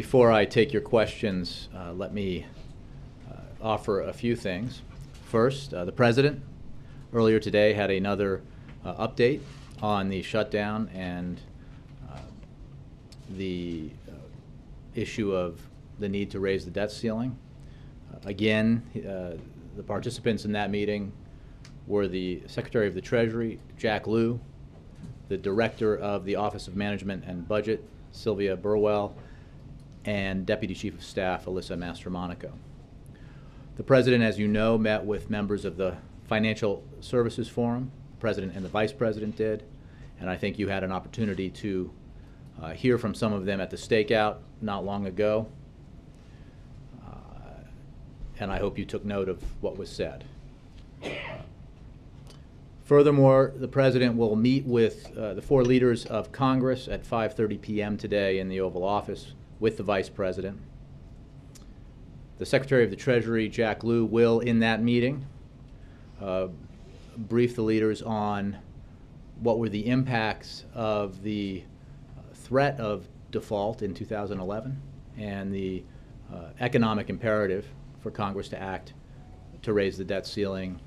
Before I take your questions, uh, let me uh, offer a few things. First, uh, the President earlier today had another uh, update on the shutdown and uh, the issue of the need to raise the debt ceiling. Again, the participants in that meeting were the Secretary of the Treasury, Jack Lew, the Director of the Office of Management and Budget, Sylvia Burwell, and Deputy Chief of Staff, Alyssa Mastromonaco. The President, as you know, met with members of the Financial Services Forum. The President and the Vice President did, and I think you had an opportunity to uh, hear from some of them at the stakeout not long ago. Uh, And I hope you took note of what was said. Furthermore, the President will meet with uh, the four leaders of Congress at 5:30 PM today in the Oval Office with the Vice President. The Secretary of the Treasury, Jack Lew, will, in that meeting, uh, brief the leaders on what were the impacts of the threat of default in 2011 and the uh, economic imperative for Congress to act to raise the debt ceiling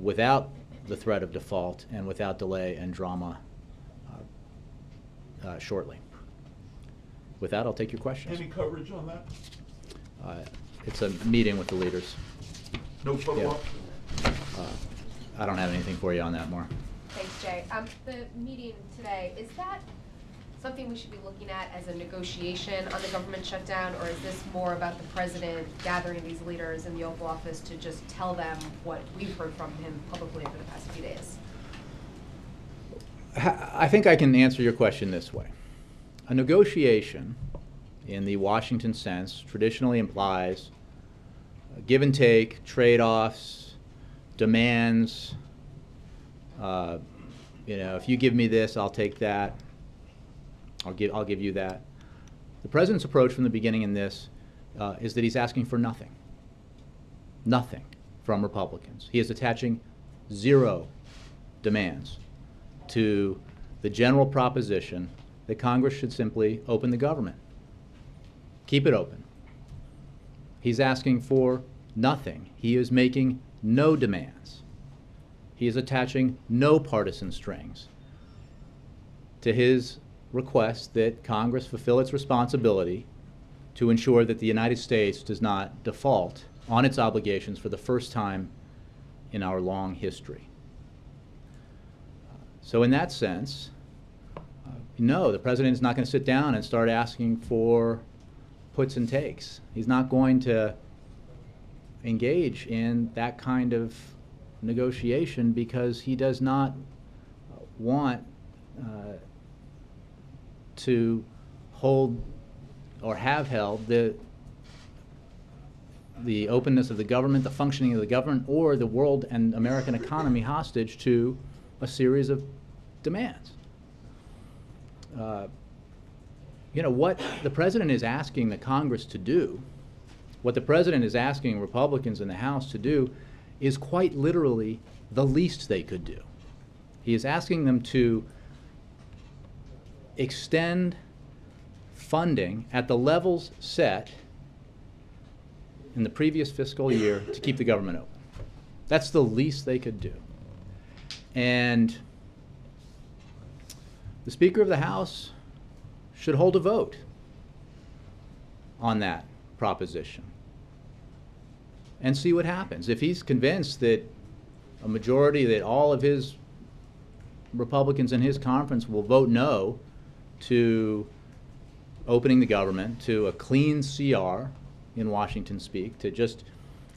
without the threat of default and without delay and drama uh, uh, shortly. With that, I'll take your questions. Any coverage on that? Uh, It's a meeting with the leaders. No follow-up? Uh, I don't have anything for you on that, Maura. Thanks, Jay. Um, the meeting today, is that something we should be looking at as a negotiation on the government shutdown? Or is this more about the president gathering these leaders in the Oval Office to just tell them what we've heard from him publicly over the past few days? Ha- I think I can answer your question this way. A negotiation, in the Washington sense, traditionally implies give and take, trade-offs, demands. uh, You know, if you give me this, I'll take that. I'll give, I'll give you that. The president's approach from the beginning in this uh, is that he's asking for nothing. Nothing from Republicans. He is attaching zero demands to the general proposition that Congress should simply open the government. Keep it open. He's asking for nothing. He is making no demands. He is attaching no partisan strings to his request that Congress fulfill its responsibility to ensure that the United States does not default on its obligations for the first time in our long history. So in that sense, no, the president is not going to sit down and start asking for puts and takes. He's not going to engage in that kind of negotiation because he does not want uh, to hold or have held the the openness of the government, the functioning of the government, or the world and American economy hostage to a series of demands. Uh, you know, what the president is asking the Congress to do, what the president is asking Republicans in the House to do, is quite literally the least they could do. He is asking them to extend funding at the levels set in the previous fiscal year to keep the government open. That's the least they could do. And the Speaker of the House should hold a vote on that proposition and see what happens. If he's convinced that a majority, that all of his Republicans in his conference will vote no to opening the government, to a clean CR in Washington speak, to just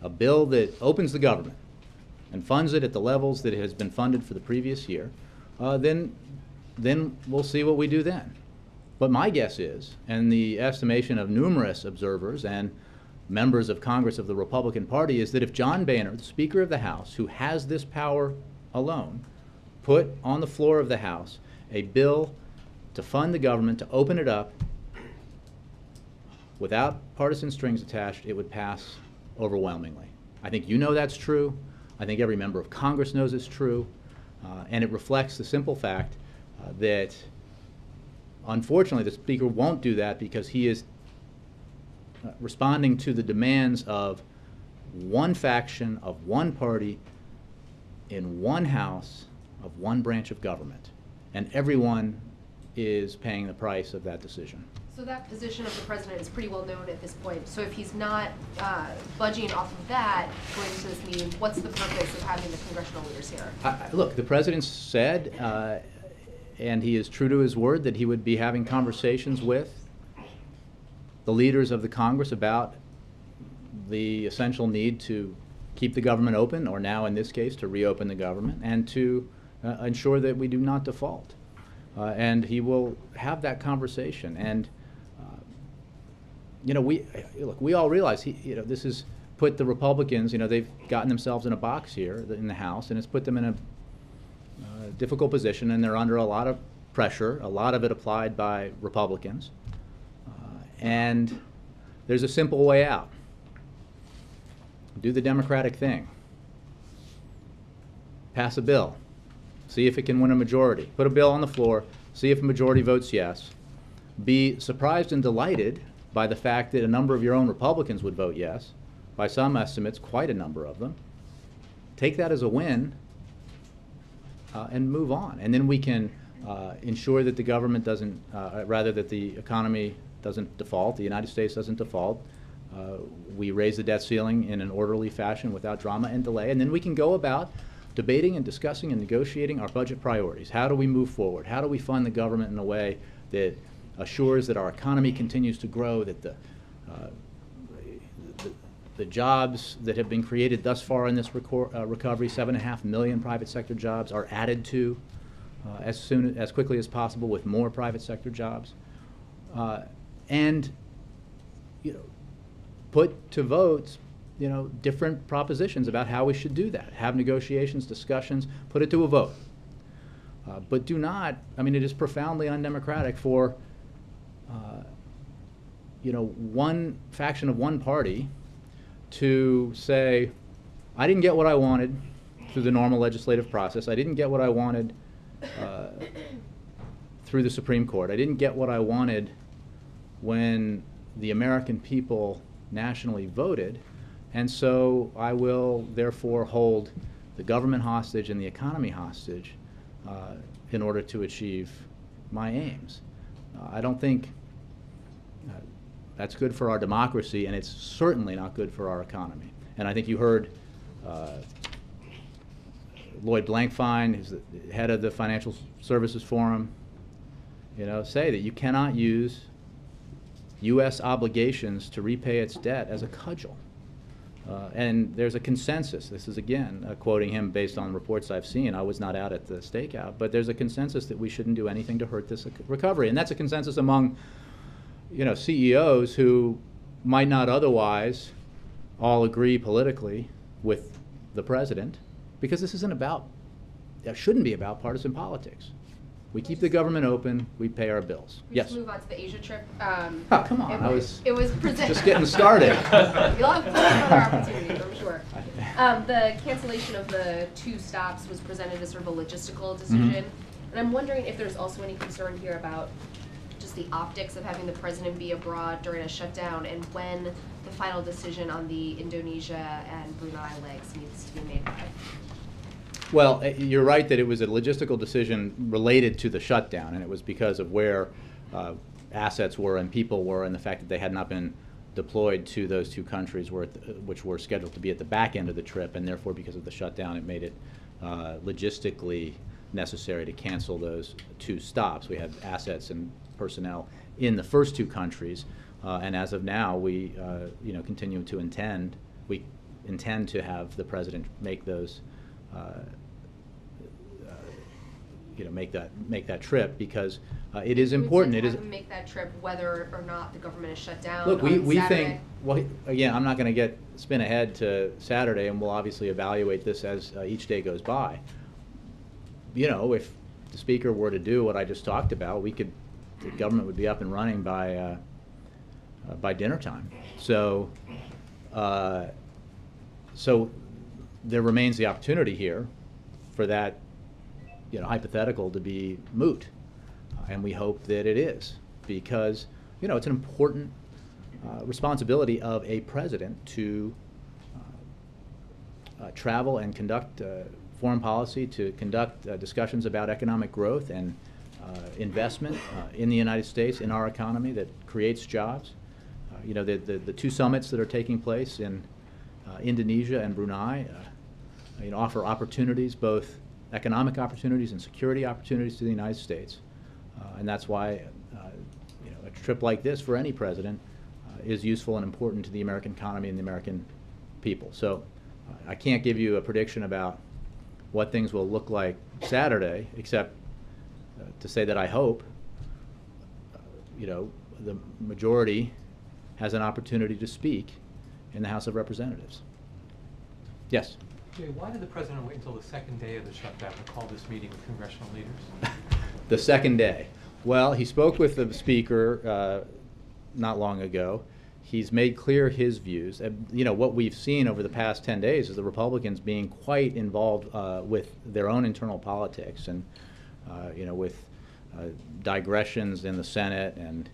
a bill that opens the government and funds it at the levels that it has been funded for the previous year, uh, then, then we'll see what we do then. But my guess is, and the estimation of numerous observers and members of Congress of the Republican Party, is that if John Boehner, the Speaker of the House, who has this power alone, put on the floor of the House a bill to fund the government, to open it up, without partisan strings attached, it would pass overwhelmingly. I think you know that's true. I think every member of Congress knows it's true. Uh, and it reflects the simple fact uh, that unfortunately, the Speaker won't do that because he is uh, responding to the demands of one faction, of one party, in one house, of one branch of government. And everyone is paying the price of that decision. So that position of the president is pretty well known at this point. So if he's not uh, budging off of that going into this meeting, what's the purpose of having the congressional leaders here? I- I- Look, the president said, uh, and he is true to his word, that he would be having conversations with the leaders of the Congress about the essential need to keep the government open, or now in this case, to reopen the government, and to uh, ensure that we do not default. Uh, And he will have that conversation. And, uh, you know, we, look, we all realize, he, you know, this has put the Republicans, you know, they've gotten themselves in a box here in the House, and it's put them in a uh, difficult position, and they're under a lot of pressure, a lot of it applied by Republicans. Uh, And there's a simple way out. Do the Democratic thing. Pass a bill. See if it can win a majority. Put a bill on the floor, see if a majority votes yes. Be surprised and delighted by the fact that a number of your own Republicans would vote yes. By some estimates, quite a number of them. Take that as a win, uh, and move on. And then we can uh, ensure that the government doesn't, uh, rather that the economy doesn't default, the United States doesn't default. Uh, We raise the debt ceiling in an orderly fashion without drama and delay, and then we can go about debating and discussing and negotiating our budget priorities. How do we move forward? How do we fund the government in a way that assures that our economy continues to grow, that the, uh, the- jobs that have been created thus far in this uh, recovery, seven and a half million private sector jobs, are added to uh, as soon, as quickly as possible with more private sector jobs. Uh, And, you know, put to votes, you know, different propositions about how we should do that. Have negotiations, discussions, put it to a vote. Uh, But do not, I mean, it is profoundly undemocratic for, uh, you know, one faction of one party to say, I didn't get what I wanted through the normal legislative process. I didn't get what I wanted uh, through the Supreme Court. I didn't get what I wanted when the American people nationally voted. And so I will therefore hold the government hostage and the economy hostage uh, in order to achieve my aims. Uh, I don't think that's good for our democracy, and it's certainly not good for our economy. And I think you heard uh, Lloyd Blankfein, who's the head of the Financial Services Forum, you know, say that you cannot use U.S. obligations to repay its debt as a cudgel. Uh, and there's a consensus. This is again uh, quoting him based on reports I've seen. I was not out at the stakeout, but there's a consensus that we shouldn't do anything to hurt this recovery, and that's a consensus among, you know, CEOs who might not otherwise all agree politically with the president, because this isn't about, it shouldn't be about partisan politics. We keep the government open. We pay our bills. We Yes. just move on to the Asia trip. Um, Oh, come on, it I was It was presented. just getting started. You'll have plenty of other opportunities, I'm sure. Um, the cancellation of the two stops was presented as sort of a logistical decision. Mm-hmm. And I'm wondering if there's also any concern here about just the optics of having the president be abroad during a shutdown and when the final decision on the Indonesia and Brunei legs needs to be made by. Well, eh, you're right that it was a logistical decision related to the shutdown, and it was because of where uh, assets were and people were, and the fact that they had not been deployed to those two countries, the- which were scheduled to be at the back end of the trip, and therefore, because of the shutdown, it made it uh, logistically necessary to cancel those two stops. We had assets and personnel in the first two countries, uh, and as of now, we, uh, you know, continue to intend, we intend to have the president make those uh, uh, you know, make that, make that trip, because uh, it is important, it is. intend to have him make that trip whether or not the government is shut down Look, we, we Saturday. think, well, again, I'm not gonna get, spin ahead to Saturday, and we'll obviously evaluate this as uh, each day goes by. You know, if the speaker were to do what I just talked about, we could, the government would be up and running by, uh, uh, by dinner time. So, uh, so there remains the opportunity here for that, you know, hypothetical to be moot. and we hope that it is, because, you know, it's an important uh, responsibility of a president to uh, uh, travel and conduct foreign policy, to conduct discussions about economic growth and investment uh, in the United States, in our economy, that creates jobs. Uh, You know, the, the, the two summits that are taking place in uh, Indonesia and Brunei, uh, you know, offer opportunities, both economic opportunities and security opportunities to the United States. Uh, And that's why, uh, you know, a trip like this for any president uh, is useful and important to the American economy and the American people. So uh, I can't give you a prediction about what things will look like Saturday, except uh, to say that I hope, you know, the majority has an opportunity to speak in the House of Representatives. Yes? Jay, why did the president wait until the second day of the shutdown to call this meeting with congressional leaders? the second day. Well, he spoke with the speaker uh, not long ago. He's made clear his views. Uh, you know, what we've seen over the past 10 days is the Republicans being quite involved uh, with their own internal politics and, you know, with uh, digressions in the Senate and,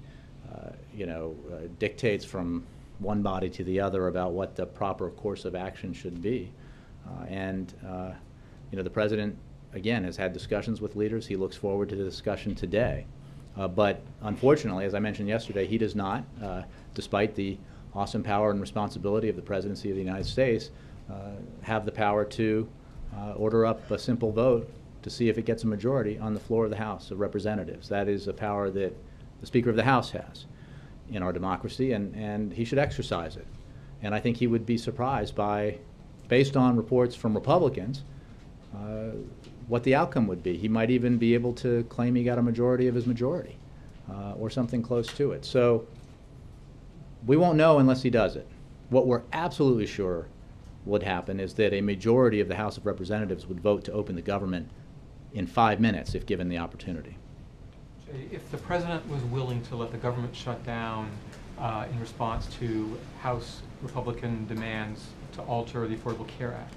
uh, you know, uh, dictates from one body to the other about what the proper course of action should be. Uh, and, uh, you know, the president, again, has had discussions with leaders. He looks forward to the discussion today. Uh, but unfortunately, as I mentioned yesterday, he does not, uh, despite the awesome power and responsibility of the presidency of the United States, uh, have the power to uh, order up a simple vote to see if it gets a majority on the floor of the House of Representatives. That is a power that the Speaker of the House has in our democracy, and, and he should exercise it. And I think he would be surprised by, based on reports from Republicans, uh, what the outcome would be. He might even be able to claim he got a majority of his majority, uh, or something close to it. So we won't know unless he does it. What we're absolutely sure would happen is that a majority of the House of Representatives would vote to open the government in five minutes if given the opportunity. If the president was willing to let the government shut down uh, in response to House Republican demands to alter the Affordable Care Act,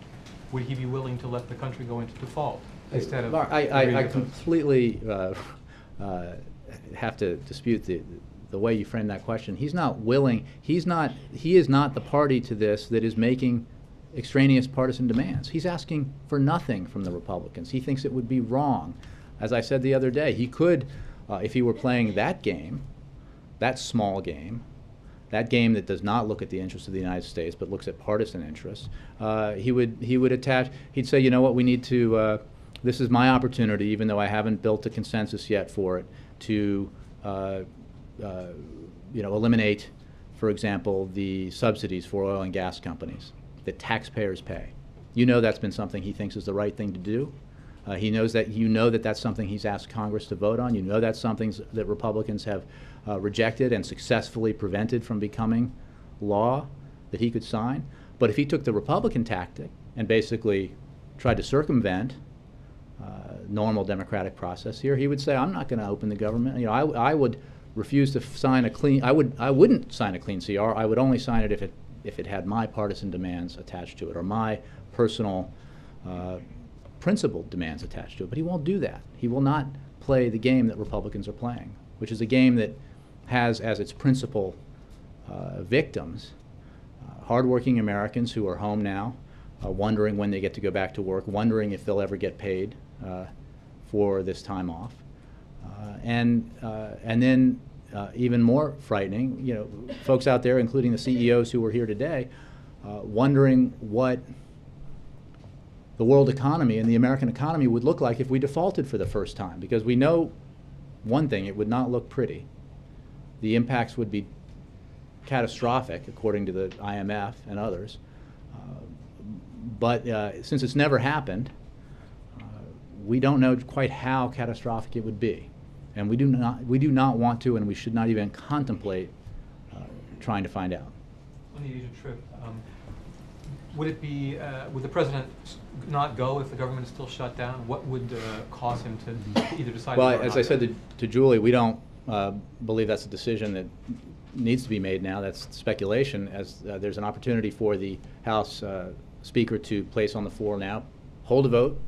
would he be willing to let the country go into default instead of? I, I, I completely uh, uh, have to dispute the, the way you framed that question. He's not willing, he's not, he is not the party to this that is making extraneous partisan demands. He's asking for nothing from the Republicans. He thinks it would be wrong. As I said the other day, he could, uh, if he were playing that game, that small game, that game that does not look at the interests of the United States but looks at partisan interests, uh, he would he would attach. He'd say, you know what, we need to. Uh, this is my opportunity, even though I haven't built a consensus yet for it, to uh, uh, you know eliminate, for example, the subsidies for oil and gas companies that taxpayers pay. You know that's been something he thinks is the right thing to do. Uh, he knows that you know that that's something he's asked Congress to vote on. You know that's something that Republicans have uh, rejected and successfully prevented from becoming law that he could sign. But if he took the Republican tactic and basically tried to circumvent uh, normal democratic process here, he would say, "I'm not going to open the government." You know, I, I would refuse to sign a clean. I would. I wouldn't sign a clean CR. I would only sign it if it if it had my partisan demands attached to it or my personal uh, principled demands attached to it. But he won't do that. He will not play the game that Republicans are playing, which is a game that has as its principal uh, victims uh, hardworking Americans who are home now, uh, wondering when they get to go back to work, wondering if they'll ever get paid uh, for this time off, uh, and uh, and then uh, even more frightening, you know, folks out there, including the CEOs who were here today, uh, wondering what the world economy and the American economy would look like if we defaulted for the first time. Because we know one thing, it would not look pretty. The impacts would be catastrophic, according to the IMF and others. Uh, but uh, since it's never happened, uh, we don't know quite how catastrophic it would be. And we do not, we do not want to, and we should not even contemplate uh, trying to find out. On the Asia trip, um, would it be, uh, would the president not go if the government is still shut down? What would uh, cause him to either decide? Well, as I said to, to Julie, we don't uh, believe that's a decision that needs to be made now. That's speculation, as uh, there's an opportunity for the House uh, Speaker to place on the floor now, hold a vote,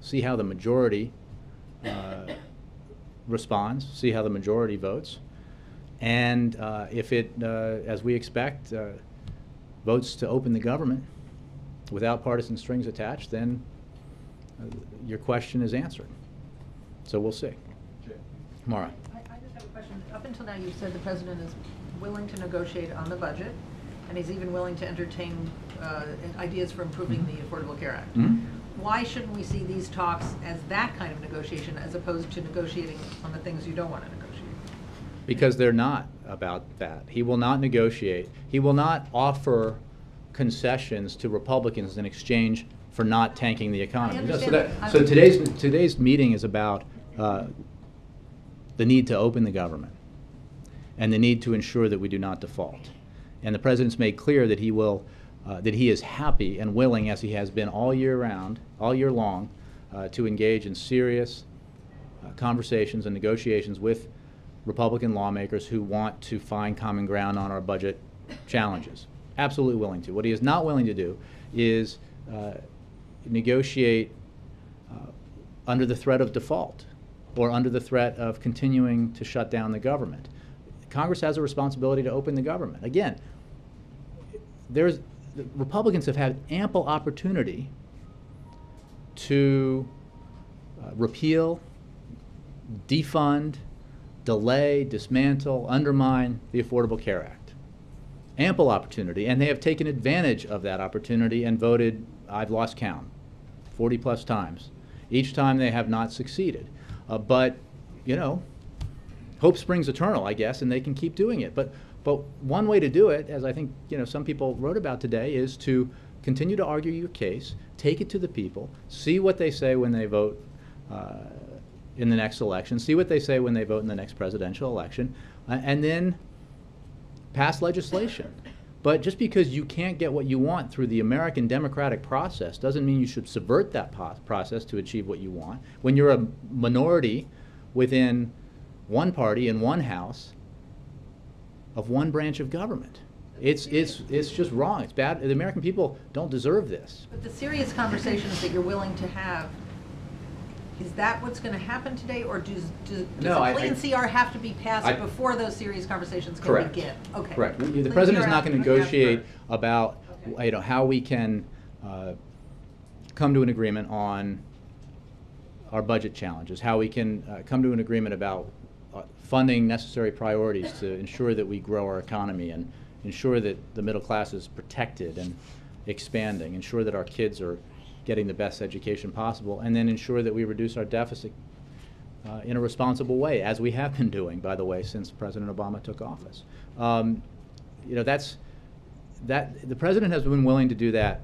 see how the majority uh, responds, see how the majority votes. And uh, if it, uh, as we expect, uh, votes to open the government without partisan strings attached, then uh, your question is answered. So we'll see. Mara? I, I just have a question. Up until now, you've said the president is willing to negotiate on the budget, and he's even willing to entertain uh, ideas for improving the Affordable Care Act. Mhm. Why shouldn't we see these talks as that kind of negotiation as opposed to negotiating on the things you don't want to negotiate? Because they're not about that. He will not negotiate. He will not offer concessions to Republicans in exchange for not tanking the economy. No, So that, that. so today's, today's meeting is about uh, the need to open the government and the need to ensure that we do not default. And the president's made clear that he will, uh, that he is happy and willing, as he has been all year round, all year long, uh, to engage in serious uh, conversations and negotiations with Republican lawmakers who want to find common ground on our budget challenges. Absolutely willing to. What he is not willing to do is uh, negotiate uh, under the threat of default or under the threat of continuing to shut down the government. Congress has a responsibility to open the government. Again, there's, the Republicans have had ample opportunity to uh, repeal, defund, delay, dismantle, undermine the Affordable Care Act. Ample opportunity, and they have taken advantage of that opportunity and voted, I've lost count, 40 plus times. Each time they have not succeeded. Uh, but, you know, hope springs eternal, I guess, and they can keep doing it. But, but one way to do it, as I think you know some people wrote about today, is to continue to argue your case, take it to the people, see what they say when they vote uh, in the next election, see what they say when they vote in the next presidential election, uh, and then pass legislation. But just because you can't get what you want through the American democratic process doesn't mean you should subvert that process to achieve what you want. When you're a minority within one party in one house of one branch of government, it's, it's, it's just wrong. It's bad. The American people don't deserve this. But the serious conversations that you're willing to have, is that what's going to happen today, or does, does does No, I- a I- clean CR have to be passed I- before those serious conversations can Correct. begin? Okay. Correct. The president is not going to negotiate about, Okay. you know, how we can uh, come to an agreement on our budget challenges, how we can uh, come to an agreement about funding necessary priorities to ensure that we grow our economy and ensure that the middle class is protected and expanding, ensure that our kids are getting the best education possible, and then ensure that we reduce our deficit uh, in a responsible way, as we have been doing, by the way, since President Obama took office. Um, you know, that's that the president has been willing to do that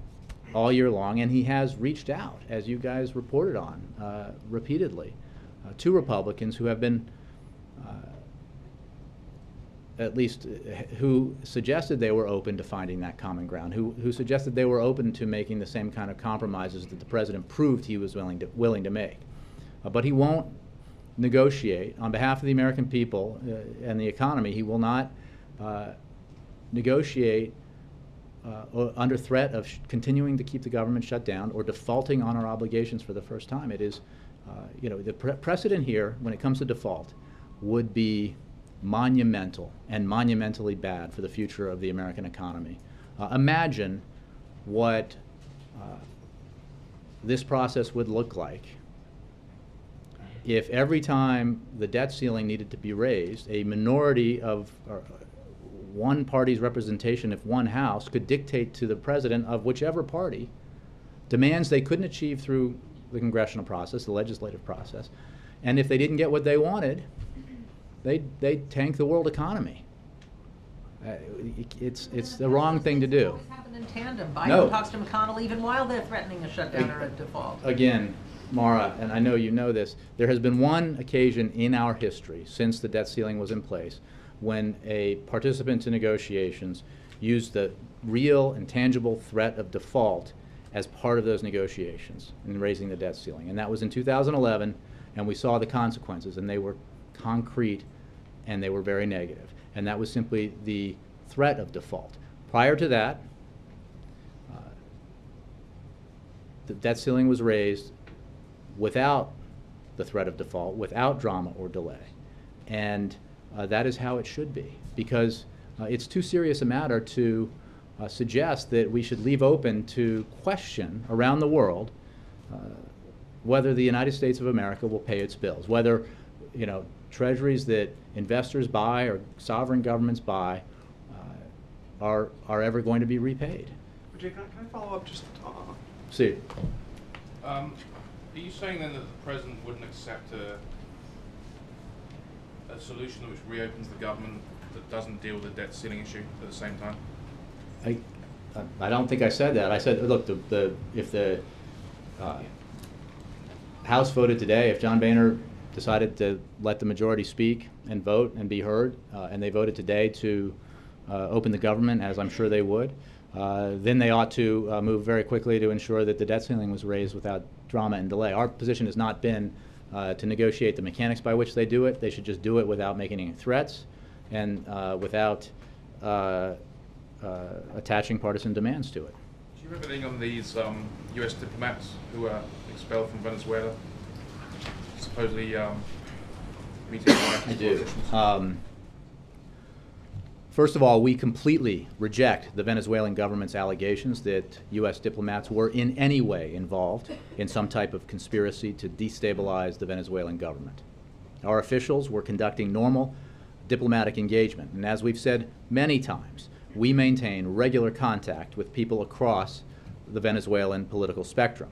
all year long, and he has reached out, as you guys reported on uh, repeatedly, uh, to Republicans who have been. Uh, at least uh, who suggested they were open to finding that common ground, who, who suggested they were open to making the same kind of compromises that the president proved he was willing to, willing to make. Uh, but he won't negotiate on behalf of the American people uh, and the economy. He will not uh, negotiate uh, under threat of continuing to keep the government shut down or defaulting on our obligations for the first time. It is, you know, the pre- precedent here when it comes to default would be monumental and monumentally bad for the future of the American economy. Uh, imagine what uh, this process would look like if every time the debt ceiling needed to be raised, a minority of uh, one party's representation, if one house, could dictate to the president of whichever party demands they couldn't achieve through the congressional process, the legislative process. And if they didn't get what they wanted, they'd, they'd tank the world economy. Uh, it's, it's the wrong thing to do. Happen in tandem. No. Biden talks to McConnell even while they're threatening a shutdown or a default. Again, Mara, and I know you know this, there has been one occasion in our history since the debt ceiling was in place when a participant to negotiations used the real and tangible threat of default as part of those negotiations in raising the debt ceiling. And that was in 2011, and we saw the consequences, and they were concrete and they were very negative. And that was simply the threat of default. Prior to that, uh, the debt ceiling was raised without the threat of default without drama or delay. And uh, that is how it should be, because uh, it's too serious a matter to uh, suggest that we should leave open to question around the world uh, whether the United States of America will pay its bills, whether, you know, treasuries that investors buy or sovereign governments buy uh, are, are ever going to be repaid. Jay, can I, can I follow up just, uh, See, Um, are you saying then that the president wouldn't accept a, a solution which reopens the government that doesn't deal with the debt ceiling issue at the same time? I, I don't think I said that. I said, look, the, the, if the, uh, House voted today, if John Boehner decided to let the majority speak and vote and be heard, uh, and they voted today to uh, open the government, as I'm sure they would, uh, then they ought to uh, move very quickly to ensure that the debt ceiling was raised without drama and delay. Our position has not been uh, to negotiate the mechanics by which they do it. They should just do it without making any threats and uh, without attaching partisan demands to it. Do you have anything on these um, U.S. diplomats who were expelled from Venezuela, supposedly um, meeting I do. Um, First of all, we completely reject the Venezuelan government's allegations that U.S. diplomats were in any way involved in some type of conspiracy to destabilize the Venezuelan government. Our officials were conducting normal diplomatic engagement, and as we've said many times, we maintain regular contact with people across the Venezuelan political spectrum.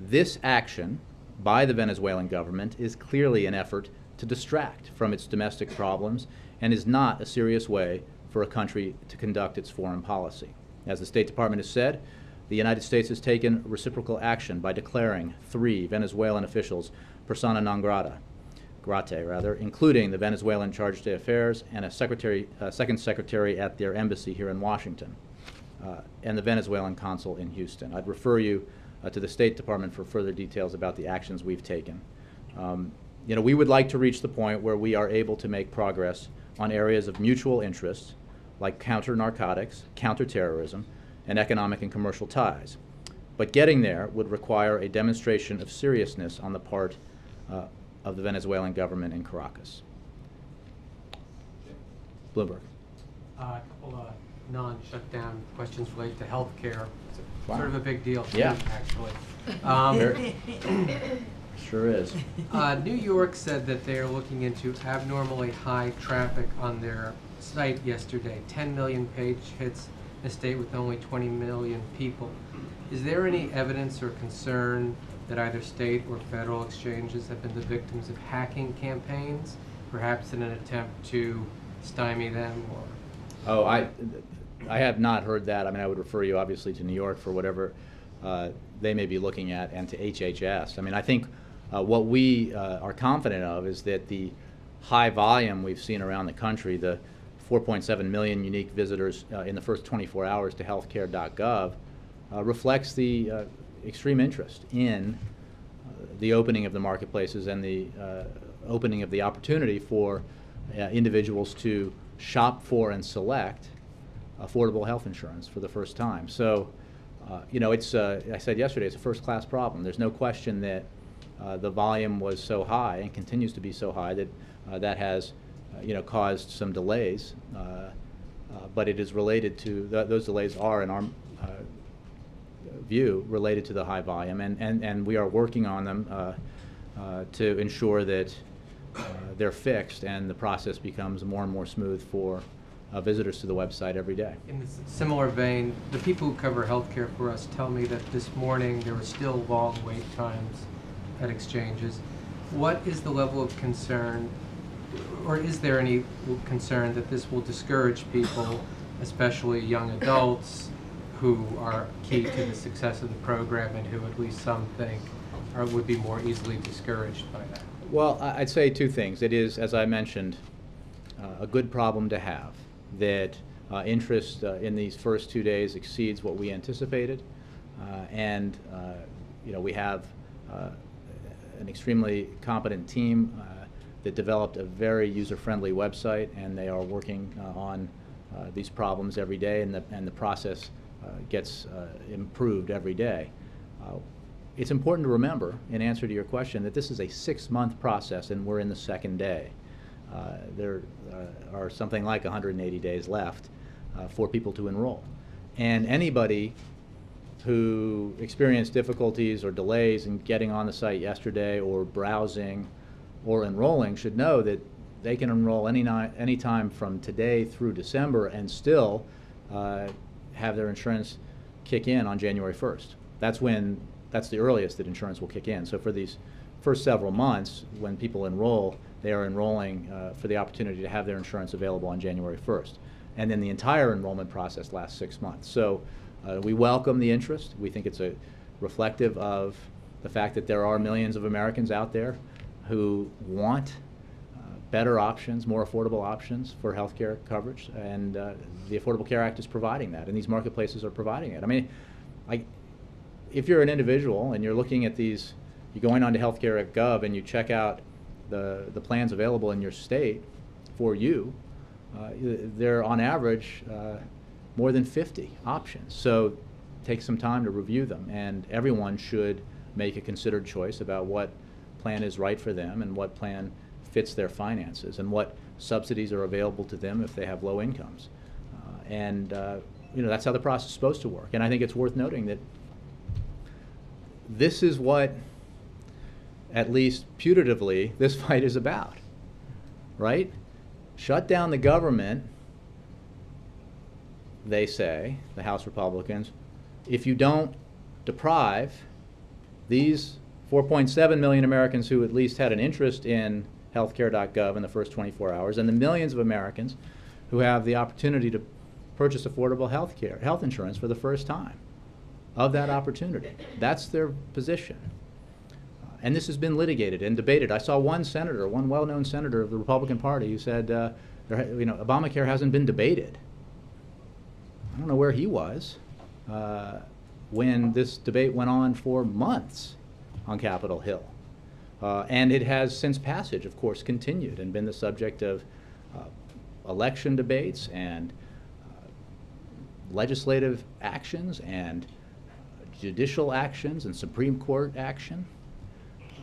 This action by the Venezuelan government is clearly an effort to distract from its domestic problems and is not a serious way for a country to conduct its foreign policy. As the State Department has said, the United States has taken reciprocal action by declaring three Venezuelan officials persona non grata, grate rather, including the Venezuelan charge d'affaires and a secretary, uh, second secretary at their embassy here in Washington, uh, and the Venezuelan consul in Houston. I'd refer you uh, to the State Department for further details about the actions we've taken. Um, you know, we would like to reach the point where we are able to make progress on areas of mutual interest, like counter narcotics, counterterrorism, and economic and commercial ties. But getting there would require a demonstration of seriousness on the part uh, of the Venezuelan government in Caracas. Bloomberg. Uh, A couple of non-shutdown questions related to healthcare. It's a- Wow. Sort of a big deal, Yeah. actually. Um, Sure is. uh, New York said that they are looking into abnormally high traffic on their site yesterday. 10 million page hits in a state with only 20 million people. Is there any evidence or concern that either state or federal exchanges have been the victims of hacking campaigns, perhaps in an attempt to stymie them or Oh, I, I have not heard that. I mean, I would refer you obviously to New York for whatever uh, they may be looking at and to HHS. I mean, I think uh, what we uh, are confident of is that the high volume we've seen around the country, the 4.7 million unique visitors uh, in the first 24 hours to healthcare.gov, uh, reflects the uh, extreme interest in the opening of the marketplaces and the opening of the opportunity for individuals to shop for and select affordable health insurance for the first time. So, uh, you know, it's, uh, I said yesterday, it's a first-class problem. There's no question that uh, the volume was so high and continues to be so high that uh, that has, uh, you know, caused some delays. Uh, but it is related to, th- those delays are, in our view, related to the high volume. And, and, and we are working on them to ensure that they're fixed and the process becomes more and more smooth for uh, visitors to the website every day. In this similar vein, the people who cover healthcare for us tell me that this morning there were still long wait times at exchanges. What is the level of concern, or is there any concern that this will discourage people, especially young adults, who are key to the success of the program and who at least some think are, would be more easily discouraged by that? Well, I'd say two things. It is, as I mentioned, uh, a good problem to have, that uh, interest uh, in these first two days exceeds what we anticipated. Uh, And, uh, you know, we have uh, an extremely competent team that developed a very user-friendly website, and they are working on these problems every day, and the, and the process gets improved every day. It's important to remember, in answer to your question, that this is a six-month process and we're in the second day. Uh, There uh, are something like 180 days left uh, for people to enroll. And anybody who experienced difficulties or delays in getting on the site yesterday or browsing or enrolling should know that they can enroll any ni- anytime from today through December and still uh, have their insurance kick in on January 1st. That's when, that's the earliest that insurance will kick in. So for these first several months, when people enroll, they are enrolling uh, for the opportunity to have their insurance available on January 1st. And then the entire enrollment process lasts six months. So uh, we welcome the interest. We think it's a reflective of the fact that there are millions of Americans out there who want uh, better options, more affordable options for health care coverage, and uh, the Affordable Care Act is providing that, and these marketplaces are providing it. I mean, I, if you're an individual and you're looking at these, you're going on to healthcare.gov and you check out the, the plans available in your state for you, uh, there are on average uh, more than 50 options. So take some time to review them, and everyone should make a considered choice about what plan is right for them and what plan fits their finances and what subsidies are available to them if they have low incomes. Uh, and uh, you know that's how the process is supposed to work. And I think it's worth noting that this is what, at least putatively, this fight is about. Right? Shut down the government, they say, the House Republicans, if you don't deprive these 4.7 million Americans who at least had an interest in healthcare.gov in the first 24 hours, and the millions of Americans who have the opportunity to purchase affordable health care, health insurance for the first time of that opportunity. That's their position. And this has been litigated and debated. I saw one senator, one well-known senator of the Republican Party, who said, uh, you know, Obamacare hasn't been debated. I don't know where he was uh, when this debate went on for months on Capitol Hill. Uh, and it has, since passage, of course, continued and been the subject of uh, election debates and uh, legislative actions and judicial actions and Supreme Court action.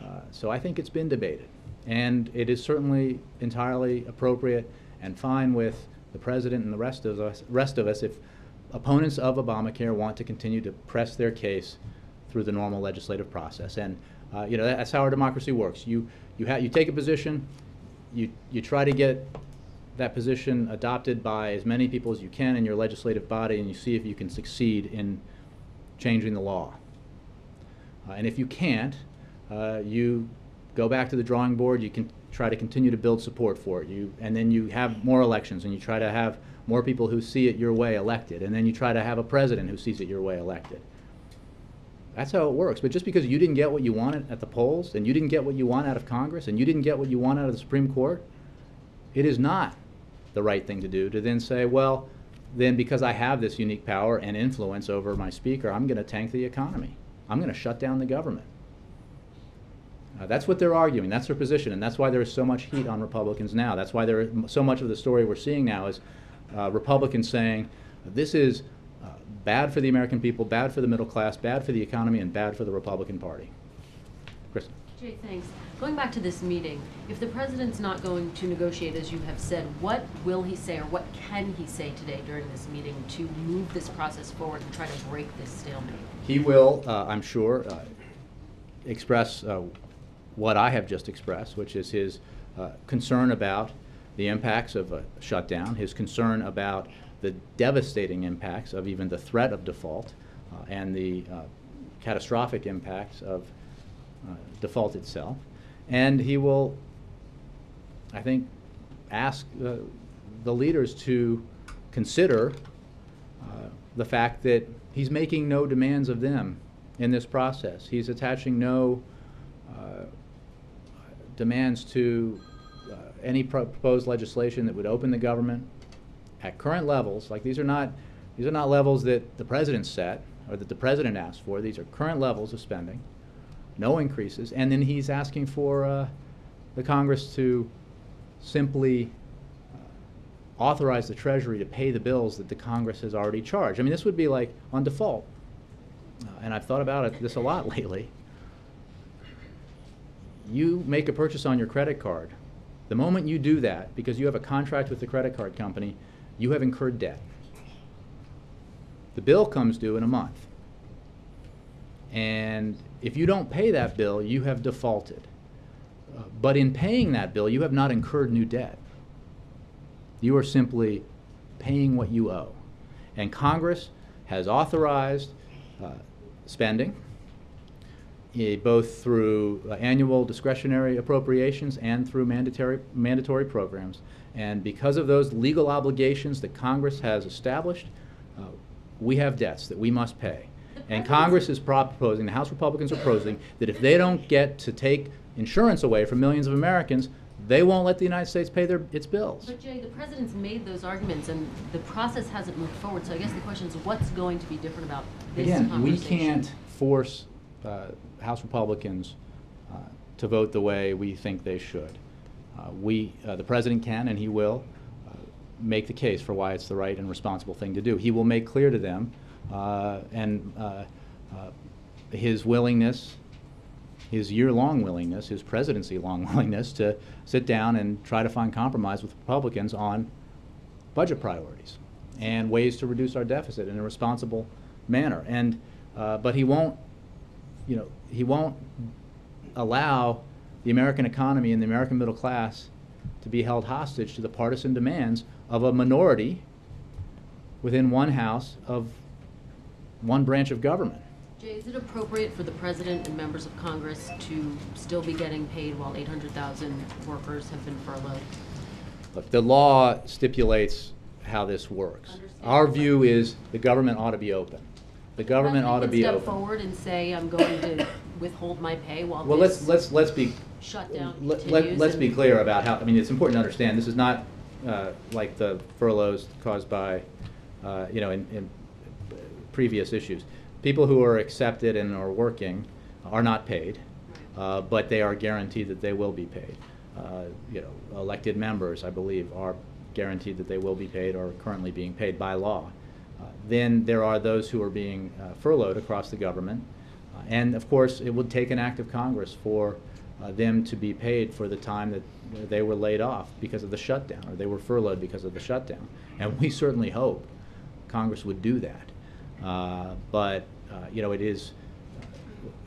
Uh, So I think it's been debated. And it is certainly entirely appropriate and fine with the president and the rest of us, rest of us if opponents of Obamacare want to continue to press their case through the normal legislative process. And, uh, you know, that's how our democracy works. You, you ha, you take a position, you, you try to get that position adopted by as many people as you can in your legislative body, and you see if you can succeed in changing the law. Uh, and if you can't, uh, you go back to the drawing board. You can try to continue to build support for it. You, and then you have more elections, and you try to have more people who see it your way elected. And then you try to have a president who sees it your way elected. That's how it works. But just because you didn't get what you wanted at the polls, and you didn't get what you want out of Congress, and you didn't get what you want out of the Supreme Court, it is not the right thing to do to then say, well, then because I have this unique power and influence over my speaker, I'm going to tank the economy. I'm going to shut down the government. Uh, that's what they're arguing. That's their position, and that's why there is so much heat on Republicans now. That's why there so much of the story we're seeing now is uh, Republicans saying this is uh, bad for the American people, bad for the middle class, bad for the economy, and bad for the Republican Party. Kristen. Jay, thanks. Going back to this meeting, if the president's not going to negotiate, as you have said, what will he say or what can he say today during this meeting to move this process forward and try to break this stalemate? He will, uh, I'm sure, uh, express uh, what I have just expressed, which is his uh, concern about the impacts of a shutdown, his concern about the devastating impacts of even the threat of default, uh, and the uh, catastrophic impacts of uh, default itself. And he will, I think, ask uh, the leaders to consider uh, the fact that he's making no demands of them in this process. He's attaching no uh, demands to uh, any pro- proposed legislation that would open the government at current levels. Like these are not these are not levels that the president set or that the president asked for. These are current levels of spending, no increases, and then he's asking for uh, the Congress to simply uh, authorize the Treasury to pay the bills that the Congress has already charged. I mean, this would be like on default, uh, and I've thought about it, this a lot lately. You make a purchase on your credit card. The moment you do that, because you have a contract with the credit card company, you have incurred debt. The bill comes due in a month. And if you don't pay that bill, you have defaulted. But in paying that bill, you have not incurred new debt. You are simply paying what you owe. And Congress has authorized uh, spending, both through uh, annual discretionary appropriations and through mandatory, mandatory programs. And because of those legal obligations that Congress has established, uh, we have debts that we must pay. And Congress is proposing, the House Republicans are proposing, that if they don't get to take insurance away from millions of Americans, they won't let the United States pay their, its bills. But Jay, the president's made those arguments and the process hasn't moved forward, so I guess the question is, what's going to be different about this Again, we can't force uh, House Republicans uh, to vote the way we think they should. Uh, We, uh, the president can, and he will, uh, make the case for why it's the right and responsible thing to do. He will make clear to them, and his willingness, his year-long willingness, his presidency-long willingness to sit down and try to find compromise with Republicans on budget priorities and ways to reduce our deficit in a responsible manner. And, uh, but he won't, you know, he won't allow the American economy and the American middle class to be held hostage to the partisan demands of a minority within one house of one branch of government. Jay, is it appropriate for the president and members of Congress to still be getting paid while eight hundred thousand workers have been furloughed? Look, the law stipulates how this works. Our view is the government ought to be open. The government ought to be open. step forward and say, I'm going to withhold my pay while Well, let's, this let's, let's be, shutdown let, continues. let- let's be and- clear about how, I mean, it's important to understand, this is not, uh, like the furloughs caused by, uh, you know, in, in previous issues. People who are accepted and are working are not paid, uh, but they are guaranteed that they will be paid. Uh, You know, elected members, I believe, are guaranteed that they will be paid or are currently being paid by law. Uh, Then there are those who are being uh, furloughed across the government. Uh, And of course, it would take an act of Congress for uh, them to be paid for the time that they were laid off because of the shutdown, or they were furloughed because of the shutdown. And we certainly hope Congress would do that. Uh, But, uh, you know, it is,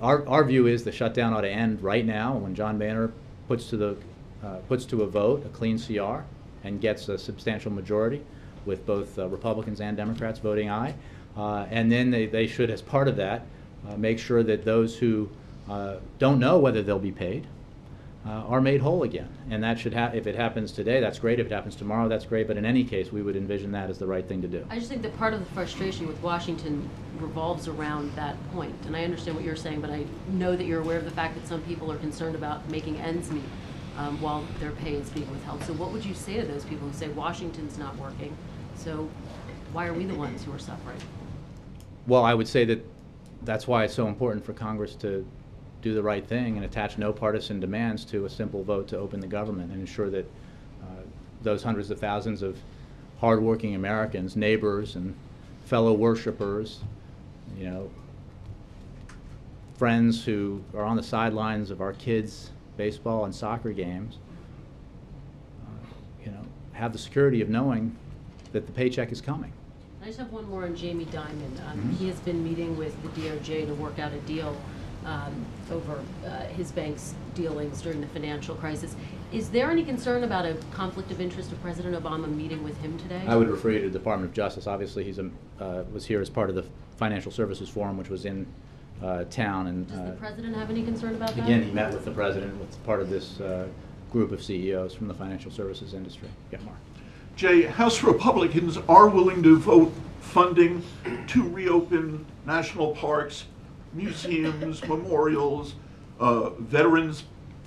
our, our view is the shutdown ought to end right now, when John Boehner puts to the, uh, puts to a vote a clean CR and gets a substantial majority with both uh, Republicans and Democrats voting aye. Uh, And then they, they should, as part of that, uh, make sure that those who don't know whether they'll be paid are made whole again. And that should if it happens today, that's great. If it happens tomorrow, that's great. But in any case, we would envision that as the right thing to do. I just think that part of the frustration with Washington revolves around that point. And I understand what you're saying, but I know that you're aware of the fact that some people are concerned about making ends meet um, while their pay is being withheld. So what would you say to those people who say Washington's not working, so why are we the ones who are suffering? Well, I would say that that's why it's so important for Congress to do the right thing and attach no partisan demands to a simple vote to open the government and ensure that uh, those hundreds of thousands of hardworking Americans, neighbors and fellow worshipers, you know, friends who are on the sidelines of our kids' baseball and soccer games, uh, you know, have the security of knowing that the paycheck is coming. I just have one more on Jamie Dimon. Um, Mhm. He has been meeting with the DOJ to work out a deal um, over uh, his bank's dealings during the financial crisis. Is there any concern about a conflict of interest of President Obama meeting with him today? I would refer you to the Department of Justice. Obviously, he's a, uh, was here as part of the Financial Services Forum, which was in uh, town, and Does the uh, president have any concern about that? again, he met with the president, with part of this uh, group of CEOs from the financial services industry. Yeah, Mark. Jay, House Republicans are willing to vote funding to reopen national parks, museums, memorials, uh, veterans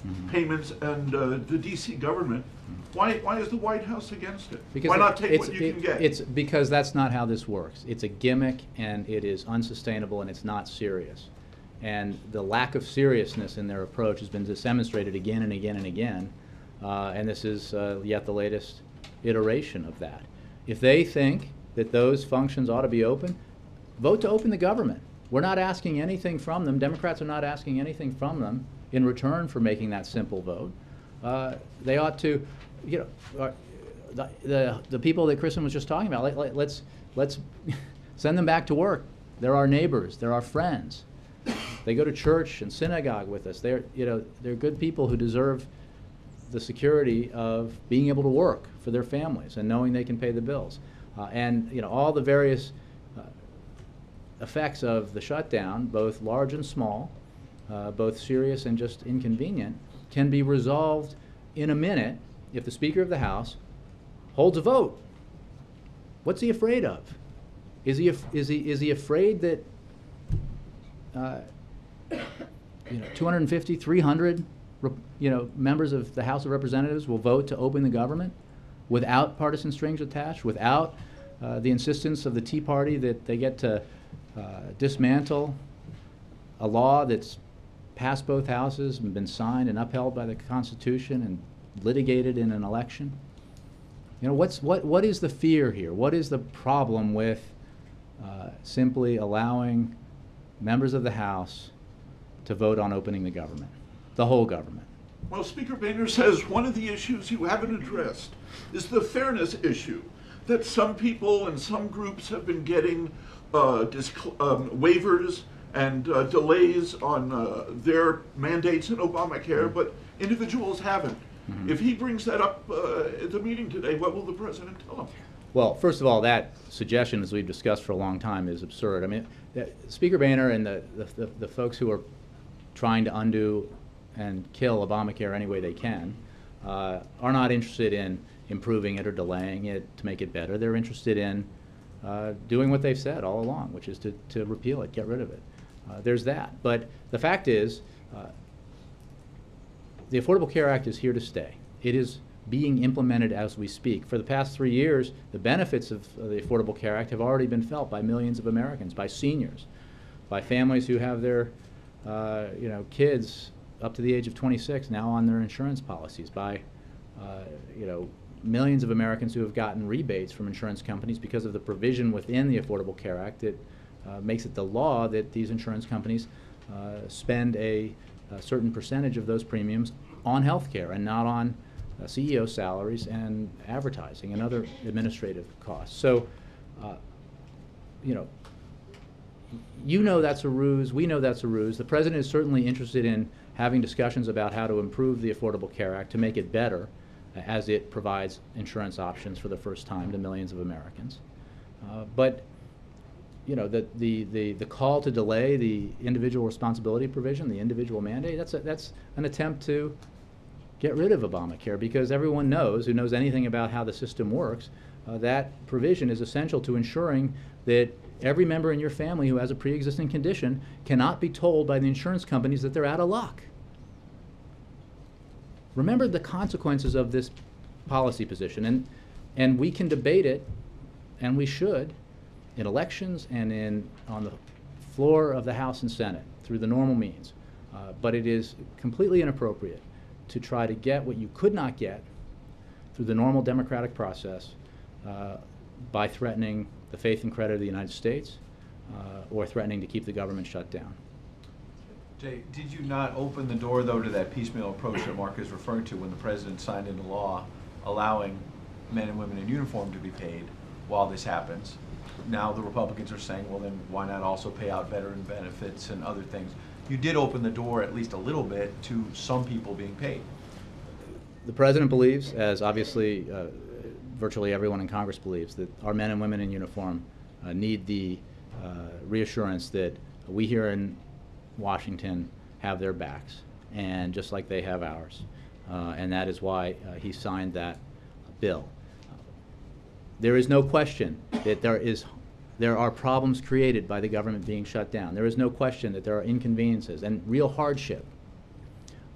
Mhm. payments, and uh, the DC government. Why, why is the White House against it? Because Why not take it's- what you it- can get? It's because that's not how this works. It's a gimmick, and it is unsustainable, and it's not serious. And the lack of seriousness in their approach has been demonstrated again and again and again, uh, and this is uh, yet the latest iteration of that. If they think that those functions ought to be open, vote to open the government. We're not asking anything from them. Democrats are not asking anything from them in return for making that simple vote. Uh, they ought to, you know, uh, the, the, the people that Kristen was just talking about, let, let, let's, let's send them back to work. They're our neighbors, they're our friends. They go to church and synagogue with us. They're, you know, they're good people who deserve the security of being able to work for their families and knowing they can pay the bills. Uh, and, you know, all the various uh, effects of the shutdown, both large and small, uh, both serious and just inconvenient, can be resolved in a minute if the Speaker of the House holds a vote. What's he afraid of? Is he, is he, is he afraid that, uh, you know, 250, 300, you know, members of the House of Representatives will vote to open the government without partisan strings attached, without uh, the insistence of the Tea Party that they get to uh, dismantle a law that's passed both houses and been signed and upheld by the Constitution and litigated in an election? You know, what's, what, what is the fear here? What is the problem with uh, simply allowing members of the House to vote on opening the government, the whole government? Well, Speaker Boehner says one of the issues you haven't addressed is the fairness issue. That some people and some groups have been getting uh, um, waivers and uh, delays on uh, their mandates in Obamacare, but individuals haven't. If he brings that up uh, at the meeting today, what will the president tell him? Well, first of all, that suggestion, as we've discussed for a long time, is absurd. I mean, Speaker Boehner and the, the, the, the folks who are trying to undo and kill Obamacare any way they can uh, are not interested in improving it or delaying it to make it better. They're interested in uh, doing what they've said all along, which is to, to repeal it, get rid of it. Uh, there's that. But the fact is, uh, the Affordable Care Act is here to stay. It is being implemented as we speak. For the past three years, the benefits of the Affordable Care Act have already been felt by millions of Americans, by seniors, by families who have their, uh, you know, kids up to the age of 26 now on their insurance policies, by, uh, you know, millions of Americans who have gotten rebates from insurance companies because of the provision within the Affordable Care Act that uh, makes it the law that these insurance companies uh, spend a, a certain percentage of those premiums on health care and not on uh, CEO salaries and advertising and other administrative costs. So, uh, you know, you know that's a ruse. We know that's a ruse. The president is certainly interested in having discussions about how to improve the Affordable Care Act to make it better as it provides insurance options for the first time to millions of Americans. Uh, but you know, the, the, the, the call to delay the individual responsibility provision, the individual mandate, that's, a, that's an attempt to get rid of Obamacare because everyone knows, who knows anything about how the system works, uh, that provision is essential to ensuring that every member in your family who has a pre-existing condition cannot be told by the insurance companies that they're out of luck. Remember the consequences of this policy position, and, and we can debate it, and we should, in elections and in, on the floor of the House and Senate through the normal means. Uh, but it is completely inappropriate to try to get what you could not get through the normal democratic process uh, by threatening the faith and credit of the United States uh, or threatening to keep the government shut down. Jay, did you not open the door, though, to that piecemeal approach that Mark is referring to when the president signed into law allowing men and women in uniform to be paid while this happens? Now the Republicans are saying, well, then why not also pay out veteran benefits and other things? You did open the door at least a little bit to some people being paid. The president believes, as obviously uh, virtually everyone in Congress believes, that our men and women in uniform uh, need the uh, reassurance that we here in Washington have their backs, and just like they have ours. Uh, and that is why uh, he signed that bill. There is no question that there is there are problems created by the government being shut down. There is no question that there are inconveniences and real hardship.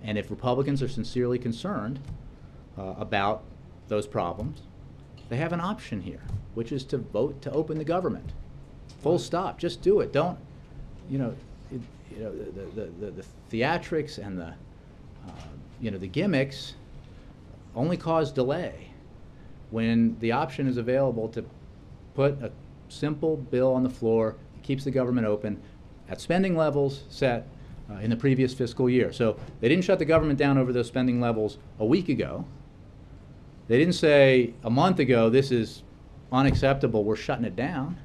And if Republicans are sincerely concerned uh, about those problems, they have an option here, which is to vote to open the government. Full stop. Just do it. Don't, you know, you know the, the, the, the theatrics and the, uh, you know, the gimmicks only cause delay when the option is available to put a simple bill on the floor, it keeps the government open at spending levels set uh, in the previous fiscal year. So they didn't shut the government down over those spending levels a week ago. They didn't say a month ago, this is unacceptable, we're shutting it down.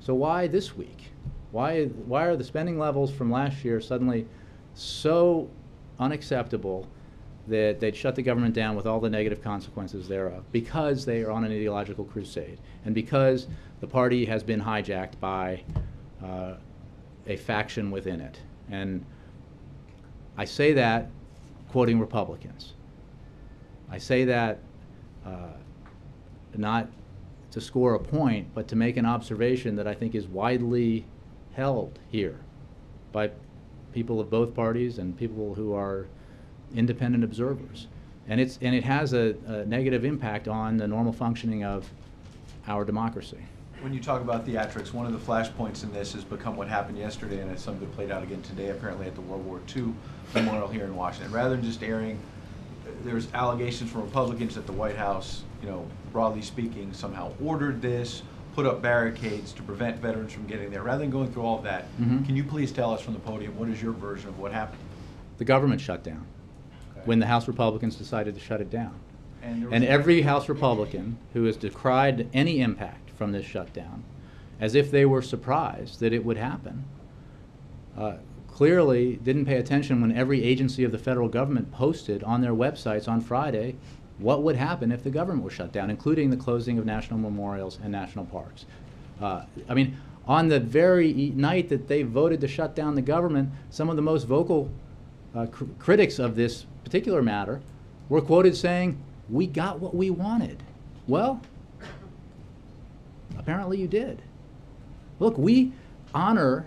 So why this week? Why, why are the spending levels from last year suddenly so unacceptable that they'd shut the government down with all the negative consequences thereof? Because they are on an ideological crusade, and because the party has been hijacked by uh, a faction within it. And I say that quoting Republicans. I say that uh, not to score a point, but to make an observation that I think is widely held here by people of both parties and people who are independent observers. And it's and it has a, a negative impact on the normal functioning of our democracy. When you talk about theatrics, one of the flashpoints in this has become what happened yesterday, and it's something that played out again today, apparently at the World War II Memorial here in Washington. Rather than just airing, there's allegations from Republicans that the White House, you know, broadly speaking, somehow ordered this, put up barricades to prevent veterans from getting there. Rather than going through all of that, Mhm. can you please tell us from the podium what is your version of what happened? The government shut down Okay. when the House Republicans decided to shut it down. And And every House Republican who has decried any impact from this shutdown, as if they were surprised that it would happen, uh, clearly didn't pay attention when every agency of the federal government posted on their websites on Friday what would happen if the government was shut down, including the closing of national memorials and national parks. Uh, I mean, on the very e- night that they voted to shut down the government, some of the most vocal uh, cr- critics of this particular matter were quoted saying, We got what we wanted. Well, apparently you did. Look, we honor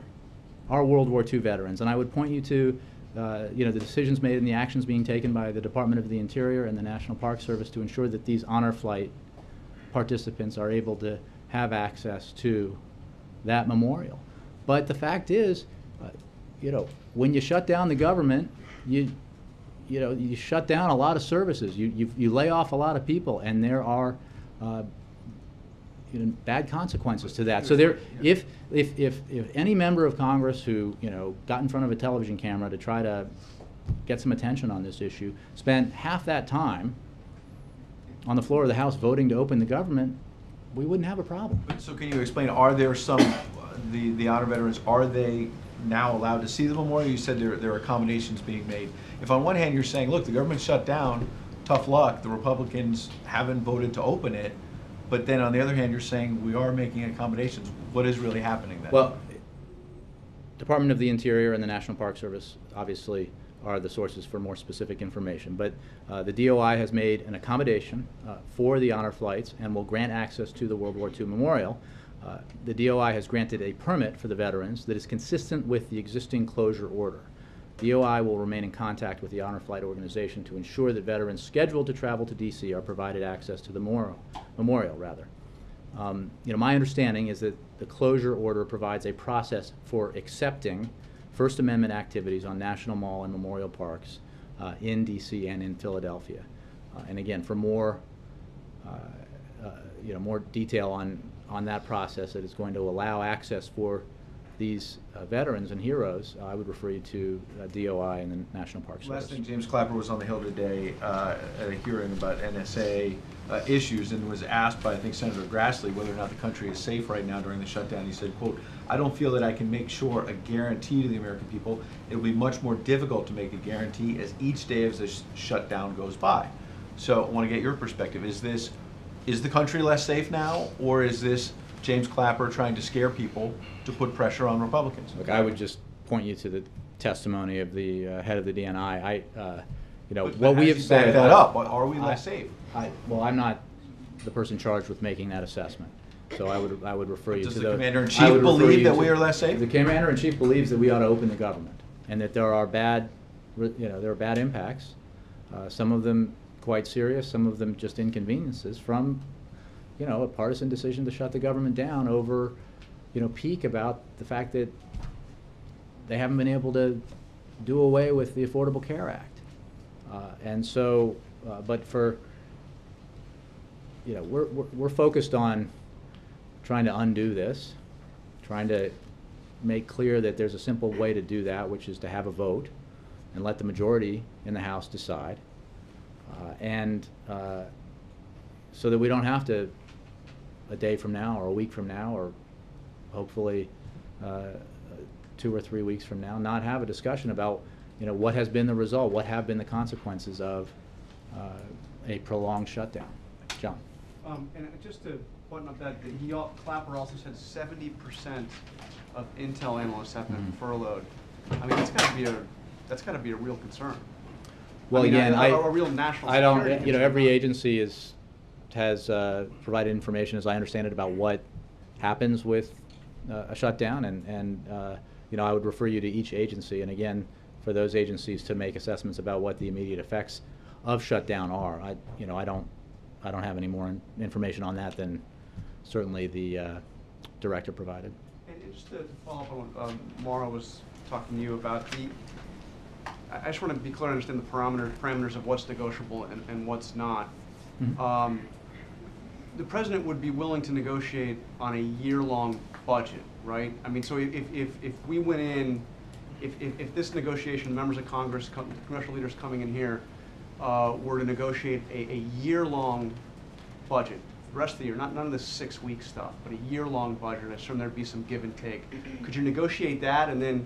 our World War II veterans, and I would point you to uh, you know, the decisions made and the actions being taken by the Department of the Interior and the National Park Service to ensure that these honor flight participants are able to have access to that memorial. But the fact is, uh, you know, when you shut down the government, you, you know, you shut down a lot of services. You, you, you lay off a lot of people, and there are, uh, you know, bad consequences to that. So there, if, if, if, if any member of Congress who, you know, got in front of a television camera to try to get some attention on this issue, spent half that time on the floor of the House voting to open the government, we wouldn't have a problem. So can you explain, are there some, the, the honor veterans, are they now allowed to see the memorial? You said there, there are accommodations being made. If on one hand you're saying, look, the government shut down, tough luck, the Republicans haven't voted to open it, but then on the other hand, you're saying we are making accommodations, what is really happening then? Well, Department of the Interior and the National Park Service obviously are the sources for more specific information. But uh, the DOI has made an accommodation uh, for the honor flights and will grant access to the World War II Memorial. Uh, The DOI has granted a permit for the veterans that is consistent with the existing closure order. DOI will remain in contact with the Honor Flight Organization to ensure that veterans scheduled to travel to DC are provided access to the memorial, memorial rather. Um, You know, my understanding is that the closure order provides a process for accepting First Amendment activities on National Mall and Memorial Parks uh, in DC and in Philadelphia. Uh, And again, for more, uh, uh, you know, more detail on, on that process that is going to allow access for these uh, veterans and heroes, I would refer you to uh, DOI and the National Park Service. Last thing, James Clapper was on the Hill today uh, at a hearing about NSA uh, issues and was asked by, I think, Senator Grassley whether or not the country is safe right now during the shutdown. He said, quote, I don't feel that I can make sure a guarantee to the American people. It'll be much more difficult to make a guarantee as each day of this shutdown goes by. So I want to get your perspective. Is this, is the country less safe now, or is this James Clapper trying to scare people to put pressure on Republicans? Look, I would just point you to the testimony of the uh, head of the DNI. I, uh, you know, But- what we have do you back said. that up? Are we less safe? I, well, I'm not the person charged with making that assessment, so I would, I would refer But you to the. the Commander-in-Chief I would refer believe that we are less safe? The Commander-in-Chief believes that we ought to open the government, and that there are bad, you know, there are bad impacts. Uh, some of them quite serious, some of them just inconveniences from, you know, a partisan decision to shut the government down over, you know, pique about the fact that they haven't been able to do away with the Affordable Care Act. Uh, and so, uh, but for, you know, we're, we're, we're focused on trying to undo this, trying to make clear that there's a simple way to do that, which is to have a vote and let the majority in the House decide. Uh, And uh, so that we don't have to, a day from now, or a week from now, or hopefully uh, two or three weeks from now, not have a discussion about, you know, what has been the result, what have been the consequences of uh, a prolonged shutdown. John? Um, and just to button up that, he, al- Clapper also said seventy percent of Intel analysts have been Mhm. furloughed. I mean, that's gotta be a, that's gotta be a real concern. Well, mean, again, a- I. a- a real national I don't, you know, every agency is, has uh, provided information, as I understand it, about what happens with uh, a shutdown, and, and, uh, you know, I would refer you to each agency, and again, for those agencies to make assessments about what the immediate effects of shutdown are. I, you know, I don't, I don't have any more in- information on that than certainly the uh, director provided. And just to follow up on what um, Maura was talking to you about, the, I just want to be clear and understand the parameter, parameters of what's negotiable and, and what's not. Mhm. Um, The president would be willing to negotiate on a year-long budget, right? I mean, so if, if, if we went in, if, if, if this negotiation, members of Congress, co- congressional leaders coming in here, uh, were to negotiate a, a year-long budget, the rest of the year, not none of this six-week stuff, but a year-long budget, I assume there'd be some give and take. Could you negotiate that and then,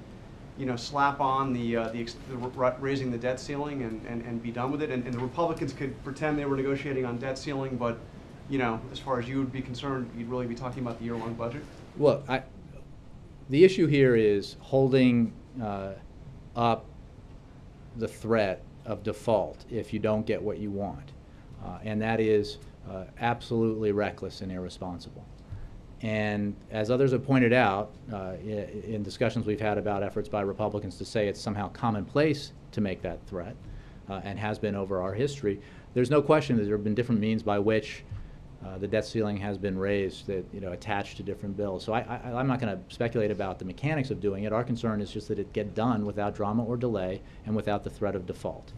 you know, slap on the, uh, the, the raising the debt ceiling and, and, and be done with it? And, and the Republicans could pretend they were negotiating on debt ceiling, but, you know, as far as you would be concerned, you'd really be talking about the year-long budget? Well, I, the issue here is holding uh, up the threat of default if you don't get what you want. Uh, And that is uh, absolutely reckless and irresponsible. And as others have pointed out, uh, in discussions we've had about efforts by Republicans to say it's somehow commonplace to make that threat, uh, and has been over our history, there's no question that there have been different means by which uh, the debt ceiling has been raised that, you know, attached to different bills. So I, I'm not gonna speculate about the mechanics of doing it. Our concern is just that it get done without drama or delay and without the threat of default.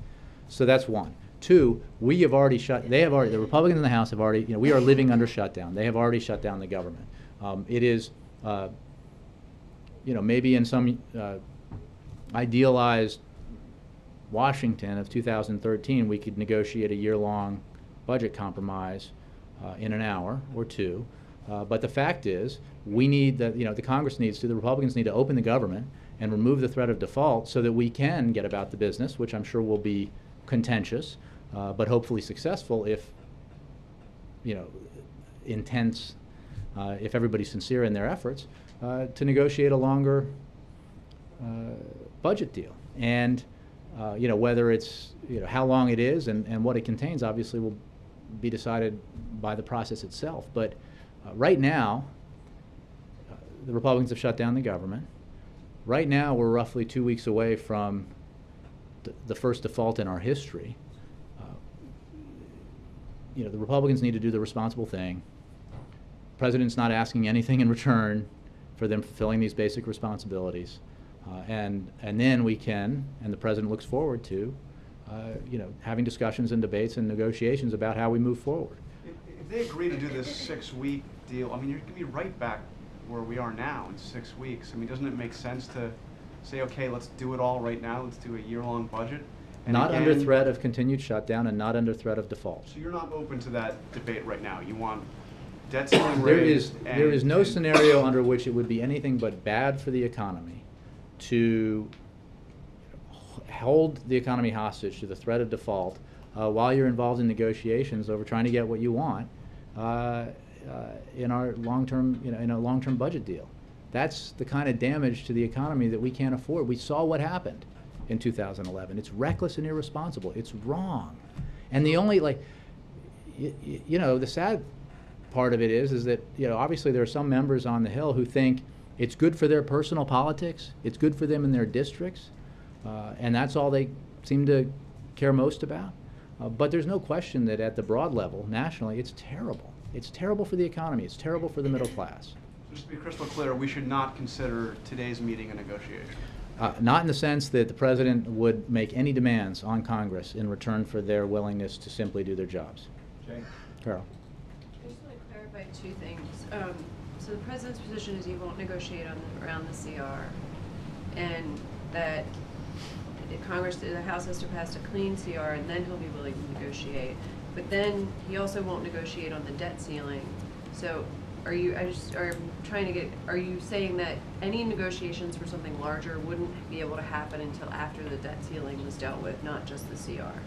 So that's one. Two, we have already shut, they have already, the Republicans in the House have already, you know, we are living under shutdown. They have already shut down the government. Um, it is, uh, you know, maybe in some uh, idealized Washington of 2013, we could negotiate a year-long budget compromise uh, in an hour or two. Uh, But the fact is, we need, the you know, the Congress needs to, the Republicans need to open the government and remove the threat of default so that we can get about the business, which I'm sure will be contentious, uh, but hopefully successful if, you know, intense, uh, if everybody's sincere in their efforts, uh, to negotiate a longer uh, budget deal. And, you know, whether it's, you know, how long it is and, and what it contains obviously will be decided by the process itself. But uh, right now, uh, the Republicans have shut down the government. Right now, we're roughly two weeks away from th- the first default in our history. Uh, You know, the Republicans need to do the responsible thing. The President's not asking anything in return for them fulfilling these basic responsibilities. Uh, and, and then we can, and the president looks forward to, Uh, you know, having discussions and debates and negotiations about how we move forward. If, if they agree to do this six-week deal, I mean, you're gonna be right back where we are now in six weeks. I mean, doesn't it make sense to say, okay, let's do it all right now, let's do a year-long budget? And Not under threat of continued shutdown and not under threat of default. So you're not open to that debate right now? You want debt ceiling There is, raised there and- is no scenario under which it would be anything but bad for the economy to hold the economy hostage to the threat of default uh, while you're involved in negotiations over trying to get what you want uh, uh, in our long-term, you know, in a long-term budget deal. That's the kind of damage to the economy that we can't afford. We saw what happened in 2011. It's reckless and irresponsible. It's wrong. And the only, like, you know, the sad part of it is, is that, you know, obviously there are some members on the Hill who think it's good for their personal politics, it's good for them in their districts, uh, and that's all they seem to care most about. Uh, but there's no question that at the broad level, nationally, it's terrible. It's terrible for the economy, it's terrible for the middle class. Just to be crystal clear, we should not consider today's meeting a negotiation. Uh, Not in the sense that the president would make any demands on Congress in return for their willingness to simply do their jobs. Jay? Carol? I just want to clarify two things. Um, so the president's position is he won't negotiate on, the- around the CR, and that the Congress, the House has to pass a clean CR, and then he'll be willing to negotiate. But then, he also won't negotiate on the debt ceiling. So, are you, I just, are trying to get, are you saying that any negotiations for something larger wouldn't be able to happen until after the debt ceiling was dealt with, not just the CR?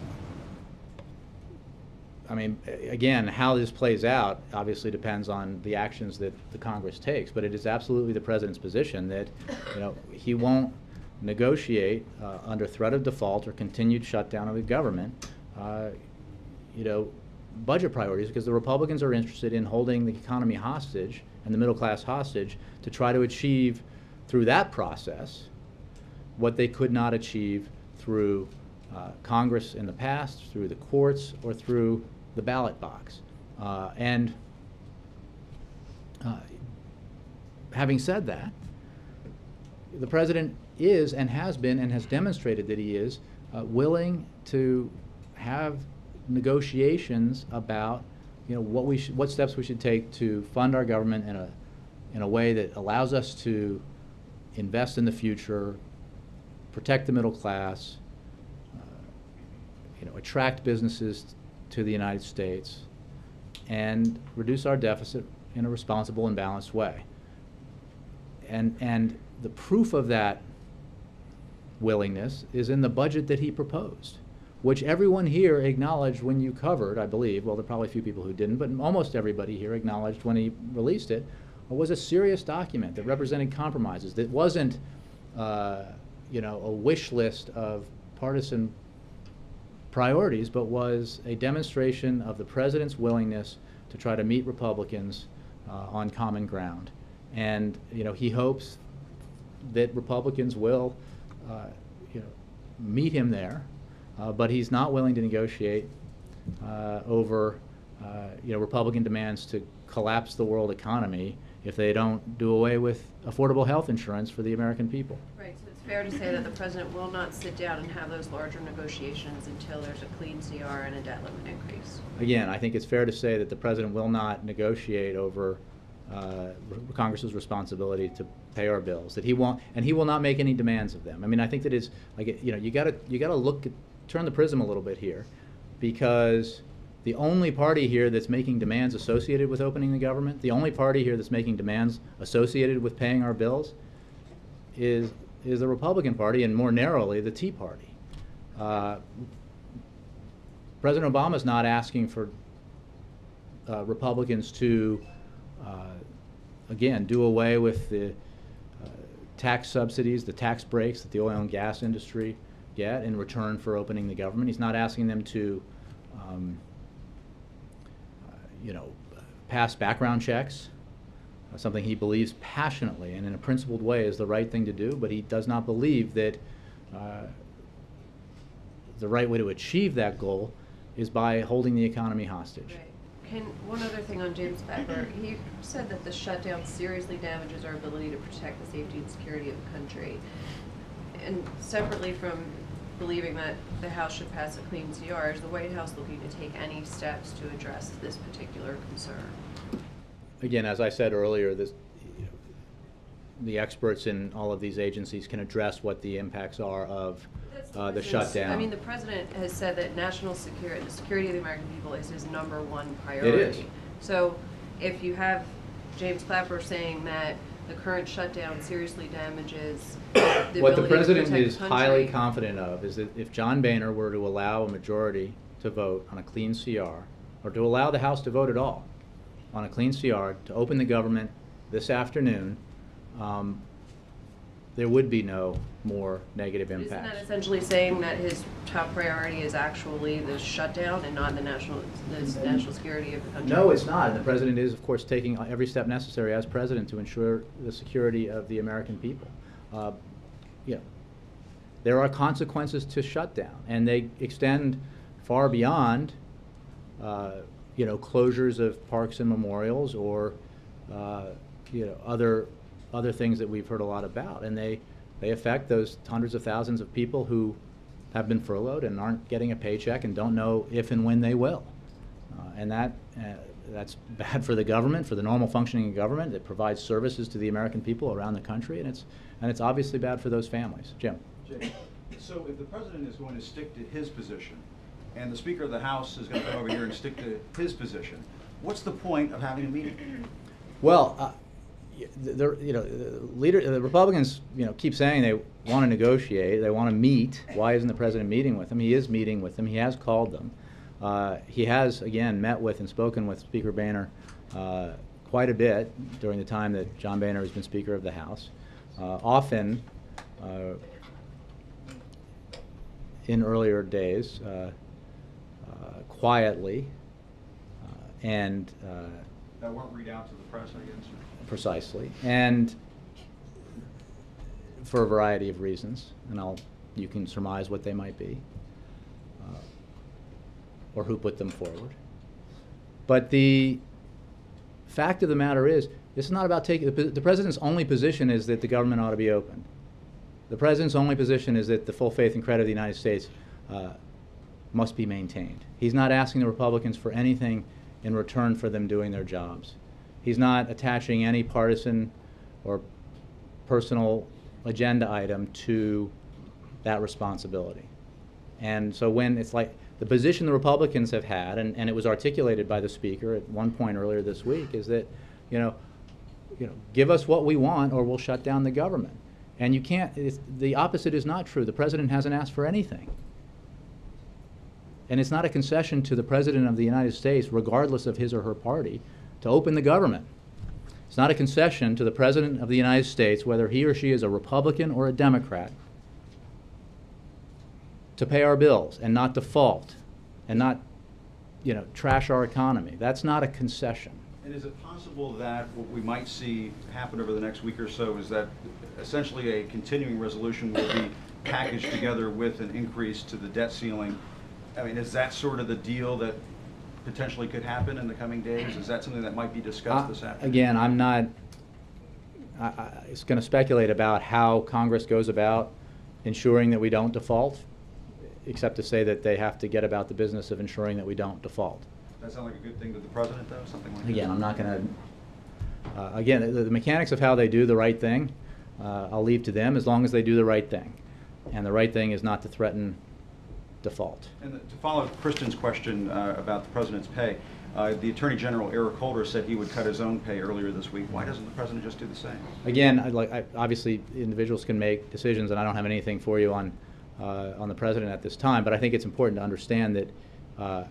I mean, again, how this plays out obviously depends on the actions that the Congress takes, but it is absolutely the president's position that, you know, he won't negotiate uh, under threat of default or continued shutdown of the government, uh, you know, budget priorities, because the Republicans are interested in holding the economy hostage and the middle class hostage to try to achieve through that process what they could not achieve through uh, Congress in the past, through the courts, or through the ballot box. Uh, and uh, having said that, the president is and has been and has demonstrated that he is uh, willing to have negotiations about you know what we should, what steps we should take to fund our government in a in a way that allows us to invest in the future, protect the middle class, uh, you know, attract businesses to the United States, and reduce our deficit in a responsible and balanced way. And, and the proof of that willingness is in the budget that he proposed, which everyone here acknowledged when you covered, I believe, well, there are probably a few people who didn't, but almost everybody here acknowledged when he released it, was a serious document that represented compromises, that wasn't, uh, you know, a wish list of partisan priorities, but was a demonstration of the president's willingness to try to meet Republicans uh, on common ground. And, you know, he hopes that Republicans will, uh, you know, meet him there, uh, but he's not willing to negotiate uh, over, uh, you know, Republican demands to collapse the world economy if they don't do away with affordable health insurance for the American people. Right, so it's fair to say that the president will not sit down and have those larger negotiations until there's a clean CR and a debt limit increase. Again, I think it's fair to say that the president will not negotiate over uh, Congress's responsibility to pay our bills. That he won't, and he will not make any demands of them. I mean, I think that is like you know you got to you got to look at, turn the prism a little bit here, because the only party here that's making demands associated with opening the government, the only party here that's making demands associated with paying our bills, is is the Republican Party, and more narrowly, the Tea Party. Uh, President is not asking for uh, Republicans to, uh, again, do away with the uh, tax subsidies, the tax breaks that the oil and gas industry get in return for opening the government. He's not asking them to, um, uh, you know, pass background checks, uh, something he believes passionately and in a principled way is the right thing to do, but he does not believe that uh, the right way to achieve that goal is by holding the economy hostage. Right. One other thing on James Clapper, he said that the shutdown seriously damages our ability to protect the safety and security of the country. And separately from believing that the House should pass a clean CR, is the White House looking to take any steps to address this particular concern? Again, as I said earlier, this, the experts in all of these agencies can address what the impacts are of uh, the shutdown. I mean, the president has said that national security, the security of the American people is his number one priority. It is. So if you have James Clapper saying that the current shutdown seriously damages the What the president the is highly confident of is that if John Boehner were to allow a majority to vote on a clean CR, or to allow the House to vote at all on a clean CR, to open the government this afternoon, um, there would be no more negative impact. Isn't that impacts. essentially saying that his top priority is actually the shutdown and not the national, the national security of the country? No, it's not. And the president is, of course, taking every step necessary as president to ensure the security of the American people. Uh, You know, there are consequences to shutdown, and they extend far beyond, uh, you know, closures of parks and memorials or, uh, you know, other, other things that we've heard a lot about. And they, they affect those hundreds of thousands of people who have been furloughed and aren't getting a paycheck and don't know if and when they will. Uh, And that, uh, that's bad for the government, for the normal functioning of government. that provides services to the American people around the country, and it's, and it's obviously bad for those families. Jim? So if the president is going to stick to his position, and the Speaker of the House is going to come over here and stick to his position, what's the point of having a meeting? Well, uh, the, you know, the leader, the Republicans, you know, keep saying they want to negotiate, they want to meet. Why isn't the president meeting with them? He is meeting with them. He has called them. Uh, he has again met with and spoken with Speaker Boehner uh, quite a bit during the time that John Boehner has been Speaker of the House. Uh, often, uh, in earlier days, uh, uh, quietly, and. That won't read out to the press, I guess. Precisely, and for a variety of reasons, and I'll, you can surmise what they might be, uh, or who put them forward. But the fact of the matter is, this is not about taking, the, the president's only position is that the government ought to be open. The president's only position is that the full faith and credit of the United States uh, must be maintained. He's not asking the Republicans for anything in return for them doing their jobs. He's not attaching any partisan or personal agenda item to that responsibility. And so when it's like the position the Republicans have had, and, and it was articulated by the speaker at one point earlier this week, is that, you know, you know, give us what we want or we'll shut down the government. And you can't, the opposite is not true. The president hasn't asked for anything. And it's not a concession to the President of the United States, regardless of his or her party, to open the government. It's not a concession to the President of the United States, whether he or she is a Republican or a Democrat, to pay our bills and not default and not, you know, trash our economy. That's not a concession. And is it possible that what we might see happen over the next week or so is that essentially a continuing resolution will be packaged together with an increase to the debt ceiling? I mean, is that sort of the deal that potentially could happen in the coming days? Is that something that might be discussed this Uh, afternoon? Again, I'm not, I, I, it's gonna speculate about how Congress goes about ensuring that we don't default, except to say that they have to get about the business of ensuring that we don't default. That sound like a good thing to the president, though, something like that? Again, I'm not gonna, uh, again, the, the mechanics of how they do the right thing, uh, I'll leave to them as long as they do the right thing. And the right thing is not to threaten default. And to follow Kristen's question uh, about the president's pay, uh, the Attorney General, Eric Holder, said he would cut his own pay earlier this week. Why doesn't the president just do the same? Again, I'd like, I, obviously, individuals can make decisions, and I don't have anything for you on, uh, on the president at this time, but I think it's important to understand that, uh,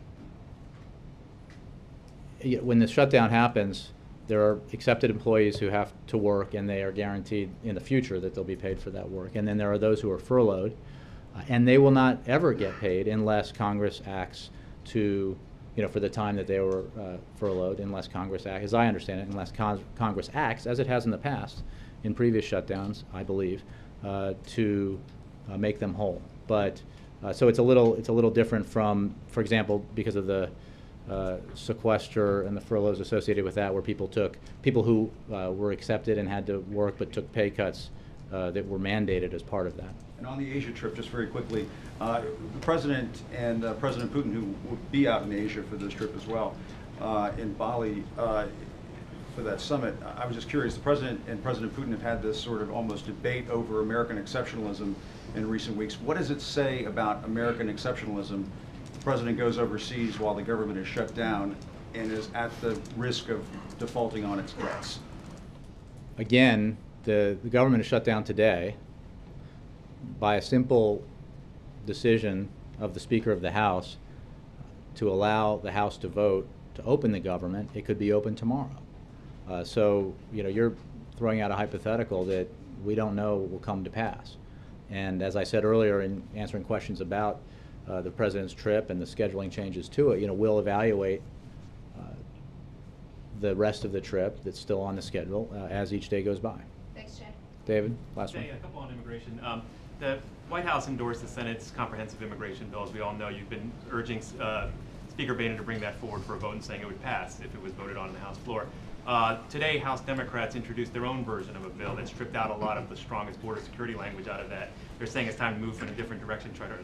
when the shutdown happens, there are accepted employees who have to work, and they are guaranteed in the future that they'll be paid for that work. And then there are those who are furloughed, and they will not ever get paid unless Congress acts to, you know, for the time that they were uh, furloughed, unless Congress acts, as I understand it, unless Con- Congress acts, as it has in the past, in previous shutdowns, I believe, uh, to uh, make them whole. But, uh, so it's a little, it's a little different from, for example, because of the uh, sequester and the furloughs associated with that, where people took, people who uh, were accepted and had to work but took pay cuts uh, that were mandated as part of that. And on the Asia trip, just very quickly, uh, the president and uh, President Putin, who will be out in Asia for this trip as well, uh, in Bali uh, for that summit, I was just curious, the president and President Putin have had this sort of almost debate over American exceptionalism in recent weeks. What does it say about American exceptionalism? The president goes overseas while the government is shut down and is at the risk of defaulting on its debts. Again, the, the government is shut down today by a simple decision of the Speaker of the House to allow the House to vote to open the government. It could be open tomorrow. Uh, so, you know, you're throwing out a hypothetical that we don't know will come to pass. And as I said earlier in answering questions about uh, the president's trip and the scheduling changes to it, you know, we'll evaluate uh, the rest of the trip that's still on the schedule uh, as each day goes by. Thanks, Jay. David, last one. Jay, a couple on immigration. Um, the White House endorsed the Senate's comprehensive immigration bill. As we all know, you've been urging uh, Speaker Boehner to bring that forward for a vote and saying it would pass if it was voted on in the House floor. Uh, today, House Democrats introduced their own version of a bill that stripped out a lot of the strongest border security language out of that. They're saying it's time to move in a different direction, try to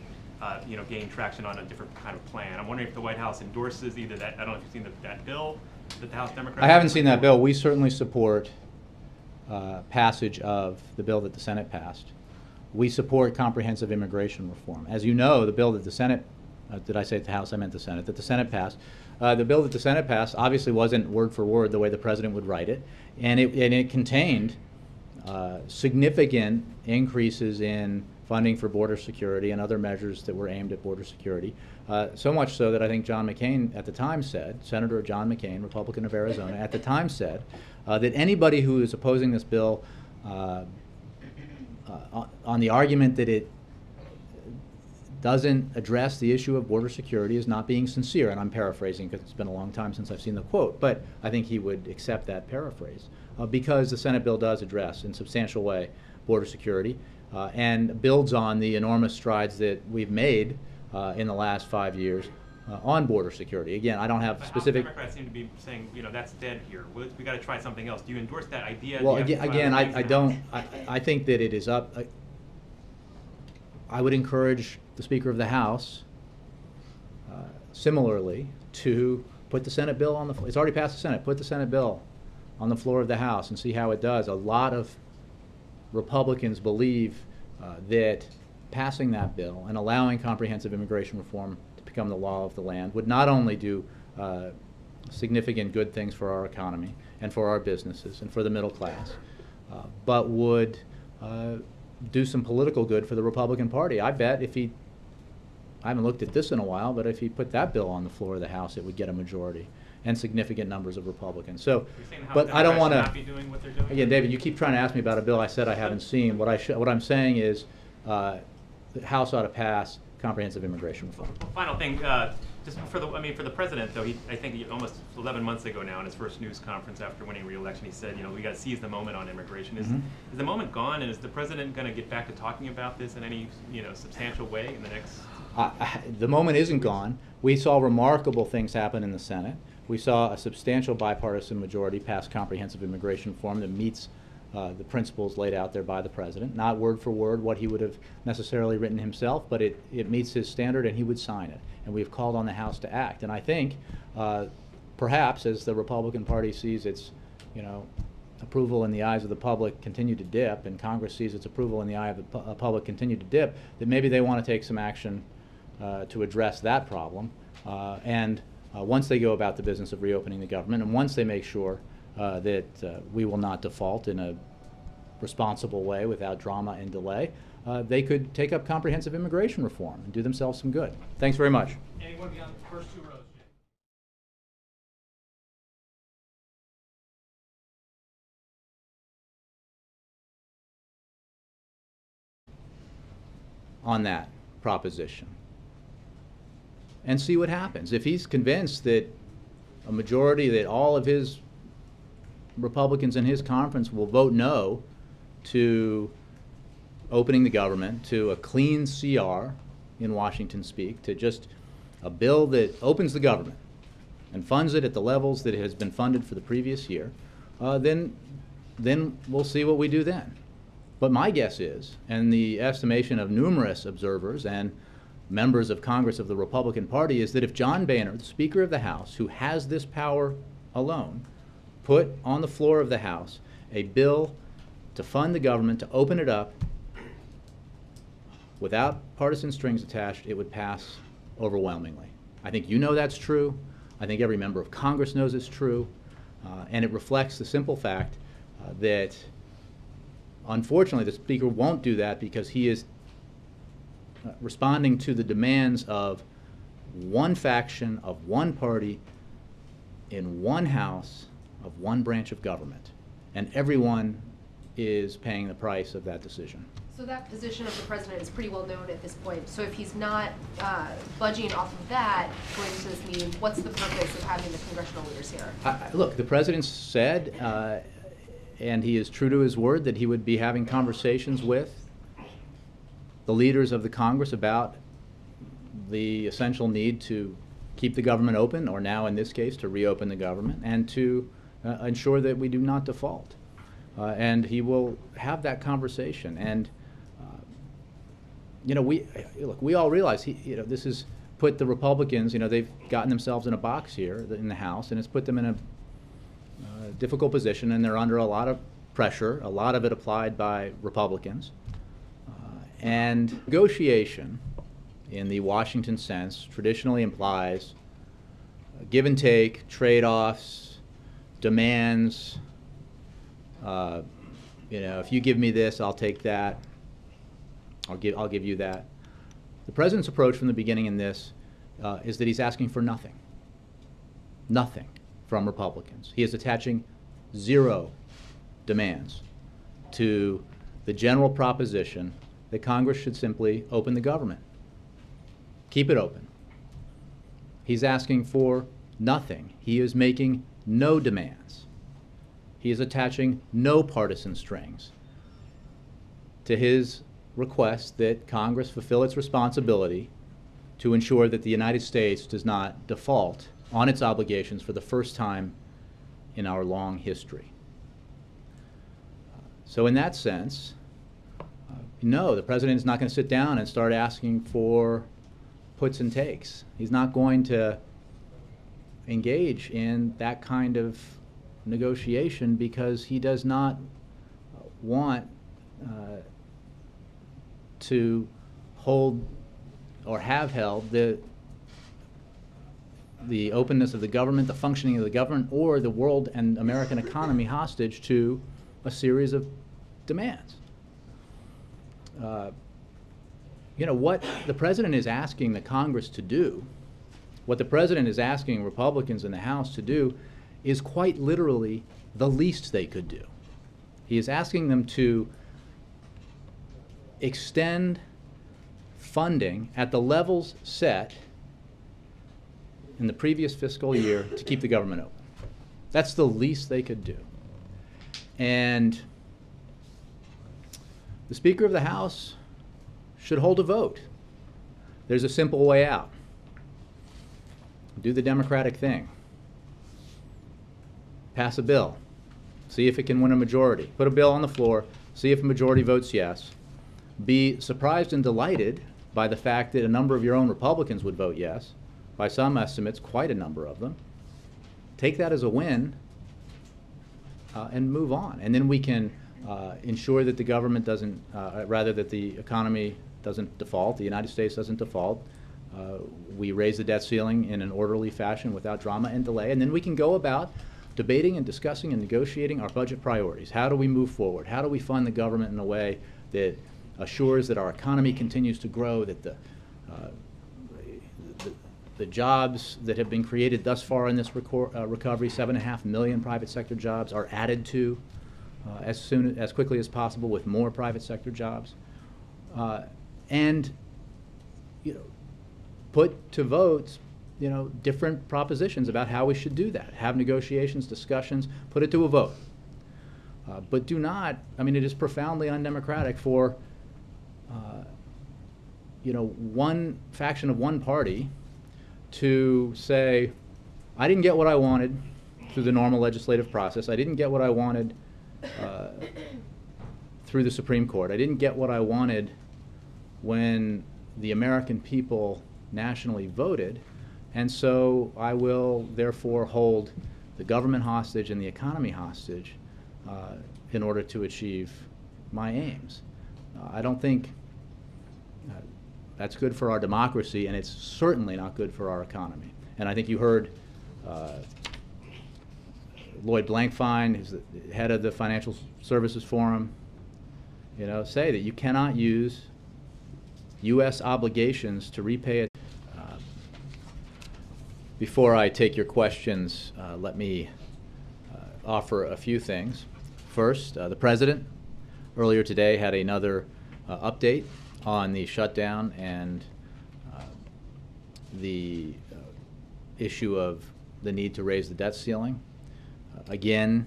uh, you know, gain traction on a different kind of plan. I'm wondering if the White House endorses either that, I don't know if you've seen the, that bill, that the House Democrats? I haven't seen that bill. We certainly support uh, passage of the bill that the Senate passed. We support comprehensive immigration reform. As you know, the bill that the Senate, uh, did I say the House? I meant the Senate, that the Senate passed. Uh, The bill that the Senate passed obviously wasn't word for word the way the president would write it, and it, and it contained uh, significant increases in funding for border security and other measures that were aimed at border security. Uh, so much so that I think John McCain at the time said, Senator John McCain, Republican of Arizona, at the time said uh, that anybody who is opposing this bill uh, on the argument that it doesn't address the issue of border security is not being sincere. And I'm paraphrasing because it's been a long time since I've seen the quote, but I think he would accept that paraphrase uh, because the Senate bill does address in substantial way border security uh, and builds on the enormous strides that we've made uh, in the last five years uh, on border security. Again, I don't have But specific. Democrats seem to be saying, you know, that's dead here. We, we gotta try something else. Do you endorse that idea? Well, again, again, I, I in the House? don't, I, I think that it is up, I- I would encourage the Speaker of the House uh, similarly to put the Senate bill on the, fl- it's already passed the Senate, put the Senate bill on the floor of the House and see how it does. A lot of Republicans believe uh, that passing that bill and allowing comprehensive immigration reform to become the law of the land would not only do uh, significant good things for our economy and for our businesses and for the middle class, uh, but would uh, do some political good for the Republican Party. I bet if he, I haven't looked at this in a while, but if he put that bill on the floor of the House, it would get a majority and significant numbers of Republicans. So, You're saying the House but I don't want to. not be doing what they're doing? Again, David, you keep trying to ask me about a bill I said I haven't seen. What I should, what I'm saying is, uh, the House ought to pass comprehensive immigration reform. Final thing, uh, just for the, I mean, for the president, though, he, I think he, almost 11 months ago now, in his first news conference after winning re-election, he said, you know, we got to seize the moment on immigration. Is, Mhm. is the moment gone, and is the president going to get back to talking about this in any, you know, substantial way in the next? I- The moment isn't gone. We saw remarkable things happen in the Senate. We saw a substantial bipartisan majority pass comprehensive immigration reform that meets uh, the principles laid out there by the president. Not word for word what he would have necessarily written himself, but it, it meets his standard and he would sign it. And we've called on the House to act. And I think uh, perhaps as the Republican Party sees its, you know, approval in the eyes of the public continue to dip, and Congress sees its approval in the eye of the pu- uh, public continue to dip, that maybe they want to take some action uh, to address that problem. Uh, And once they go about the business of reopening the government, and once they make sure uh, that uh, we will not default in a responsible way without drama and delay, uh, they could take up comprehensive immigration reform and do themselves some good. Thanks very much. Anyone beyond the first two rows? on that proposition and see what happens. If he's convinced that a majority, that all of his Republicans in his conference will vote no to opening the government, to a clean CR in Washington speak, to just a bill that opens the government and funds it at the levels that it has been funded for the previous year, uh, then, then we'll see what we do then. But my guess is, and the estimation of numerous observers and members of Congress of the Republican Party, is that if John Boehner, the Speaker of the House, who has this power alone, put on the floor of the House a bill to fund the government, to open it up, without partisan strings attached, it would pass overwhelmingly. I think you know that's true. I think every member of Congress knows it's true. Uh, and it reflects the simple fact uh, that Unfortunately, the Speaker won't do that because he is uh, responding to the demands of one faction, of one party, in one House, of one branch of government. And everyone is paying the price of that decision. So that position of the president is pretty well known at this point. So if he's not uh, budging off of that going to this meeting, what's the purpose of having the congressional leaders here? Look, the president said, uh, and he is true to his word, that he would be having conversations with the leaders of the Congress about the essential need to keep the government open, or now in this case, to reopen the government, and to uh, ensure that we do not default. Uh, And he will have that conversation. And uh, you know, we, look, we all realize, he, you know, this has put the Republicans, you know, they've gotten themselves in a box here in the House, and it's put them in a difficult position, and they're under a lot of pressure, a lot of it applied by Republicans. Uh, And negotiation, in the Washington sense, traditionally implies uh, give and take, trade-offs, demands. uh, You know, if you give me this, I'll take that. I'll give, I'll give you that. The president's approach from the beginning in this uh, is that he's asking for nothing. Nothing from Republicans. He is attaching zero demands to the general proposition that Congress should simply open the government. Keep it open. He's asking for nothing. He is making no demands. He is attaching no partisan strings to his request that Congress fulfill its responsibility to ensure that the United States does not default on its obligations for the first time in our long history. So in that sense, uh, no, the president is not going to sit down and start asking for puts and takes. He's not going to engage in that kind of negotiation because he does not want uh, to hold or have held the the openness of the government, the functioning of the government, or the world and American economy hostage to a series of demands. Uh, you know, what the president is asking the Congress to do, what the president is asking Republicans in the House to do, is quite literally the least they could do. He is asking them to extend funding at the levels set in the previous fiscal year to keep the government open. That's the least they could do. And the Speaker of the House should hold a vote. There's a simple way out. Do the Democratic thing. Pass a bill. See if it can win a majority. Put a bill on the floor. See if a majority votes yes. Be surprised and delighted by the fact that a number of your own Republicans would vote yes. By some estimates, quite a number of them. Take that as a win uh, and move on. And then we can uh, ensure that the government doesn't, uh, rather that the economy doesn't default, the United States doesn't default. Uh, we raise the debt ceiling in an orderly fashion without drama and delay, and then we can go about debating and discussing and negotiating our budget priorities. How do we move forward? How do we fund the government in a way that assures that our economy continues to grow, that the, uh, the, the jobs that have been created thus far in this uh, recovery, seven and a half million private sector jobs, are added to uh, as soon as quickly as possible with more private sector jobs, uh, and put to votes, you know, different propositions about how we should do that. Have negotiations, discussions, put it to a vote. Uh, but do not. I mean, it is profoundly undemocratic for uh, you know one faction of one party to say, I didn't get what I wanted through the normal legislative process. I didn't get what I wanted uh, through the Supreme Court. I didn't get what I wanted when the American people nationally voted, and so I will therefore hold the government hostage and the economy hostage uh, in order to achieve my aims. Uh, I don't think uh, that's good for our democracy, and it's certainly not good for our economy. And I think you heard uh, Lloyd Blankfein, who's the head of the Financial Services Forum, you know, say that you cannot use U.S. obligations to repay it. Before I take your questions, uh, let me uh, offer a few things. First, uh, the President earlier today had another uh, update on the shutdown and uh, the uh, issue of the need to raise the debt ceiling. Again,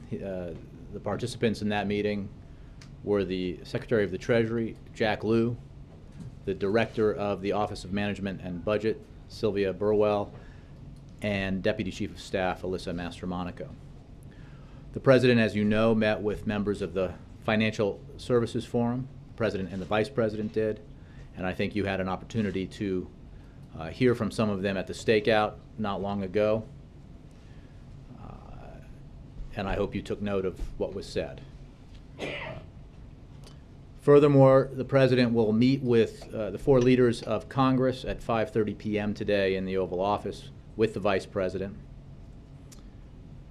the participants in that meeting were the Secretary of the Treasury, Jack Lew, the Director of the Office of Management and Budget, Sylvia Burwell, and Deputy Chief of Staff, Alyssa Mastromonaco. The President, as you know, met with members of the Financial Services Forum. The President and the Vice President did, and I think you had an opportunity to uh, hear from some of them at the stakeout not long ago. Uh, and I hope you took note of what was said. Furthermore, the President will meet with uh, the four leaders of Congress at 5:30 PM today in the Oval Office with the Vice President.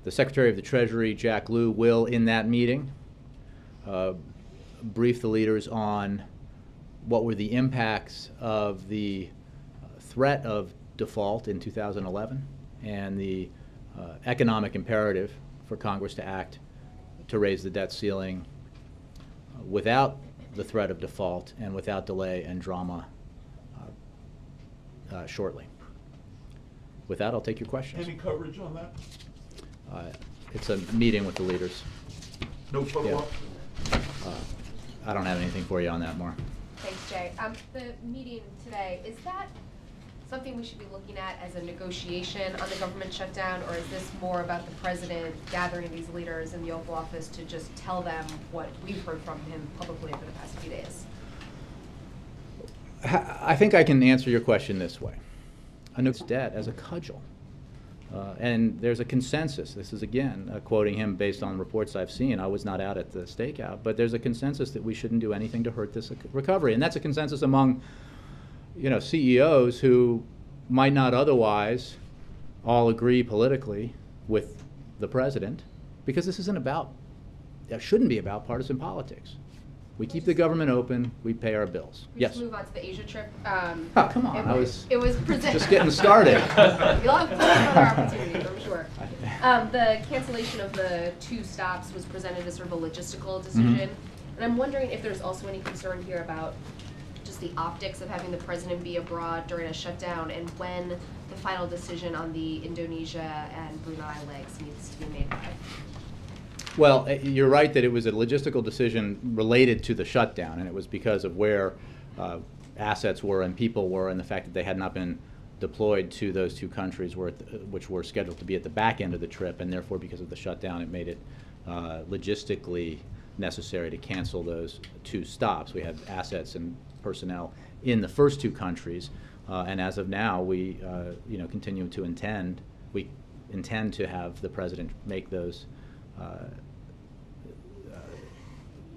The Secretary of the Treasury, Jack Lew, will, in that meeting, uh, brief the leaders on what were the impacts of the threat of default in 2011 and the uh, economic imperative for Congress to act to raise the debt ceiling without the threat of default and without delay and drama uh, uh, shortly. With that, I'll take your questions. Any coverage on that? Uh, It's a meeting with the leaders. No follow-up? Uh, I don't have anything for you on that, Maura. Thanks, Jay. Um, the meeting today, is that something we should be looking at as a negotiation on the government shutdown? Or is this more about the president gathering these leaders in the Oval Office to just tell them what we've heard from him publicly over the past few days? Ha- I think I can answer your question this way. It's debt as a cudgel. Uh, And there's a consensus, this is again uh, quoting him based on reports I've seen, I was not out at the stakeout, but there's a consensus that we shouldn't do anything to hurt this recovery. And that's a consensus among, you know, CEOs who might not otherwise all agree politically with the president, because this isn't about, it shouldn't be about partisan politics. We keep the government open, we pay our bills. We Yes? just move on to the Asia trip. Um, Oh, come on, it I was It was presented. just getting started. You'll have plenty of other opportunities, I'm sure. Um, the cancellation of the two stops was presented as sort of a logistical decision. Mm-hmm. And I'm wondering if there's also any concern here about just the optics of having the president be abroad during a shutdown and when the final decision on the Indonesia and Brunei legs needs to be made by. Well, eh, you're right that it was a logistical decision related to the shutdown, and it was because of where uh, assets were and people were, and the fact that they had not been deployed to those two countries, were the- which were scheduled to be at the back end of the trip, and therefore, because of the shutdown, it made it uh, logistically necessary to cancel those two stops. We had assets and personnel in the first two countries, uh, and as of now, we, uh, you know, continue to intend, we intend to have the president make those uh,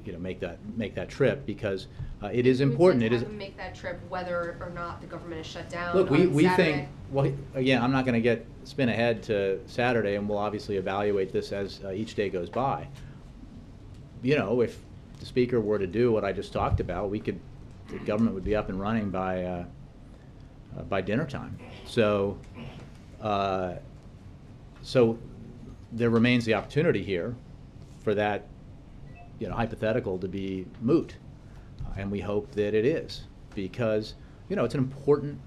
you know, make that, make that trip, because uh, it is important, it is. make that trip whether or not the government is shut down Look, we, on we Saturday. think, well, again, I'm not gonna get, spin ahead to Saturday, and we'll obviously evaluate this as uh, each day goes by. You know, if the speaker were to do what I just talked about, we could, the government would be up and running by, uh, uh, by dinner time. So, uh, so there remains the opportunity here for that, you know, hypothetical to be moot. And we hope that it is, because, you know, it's an important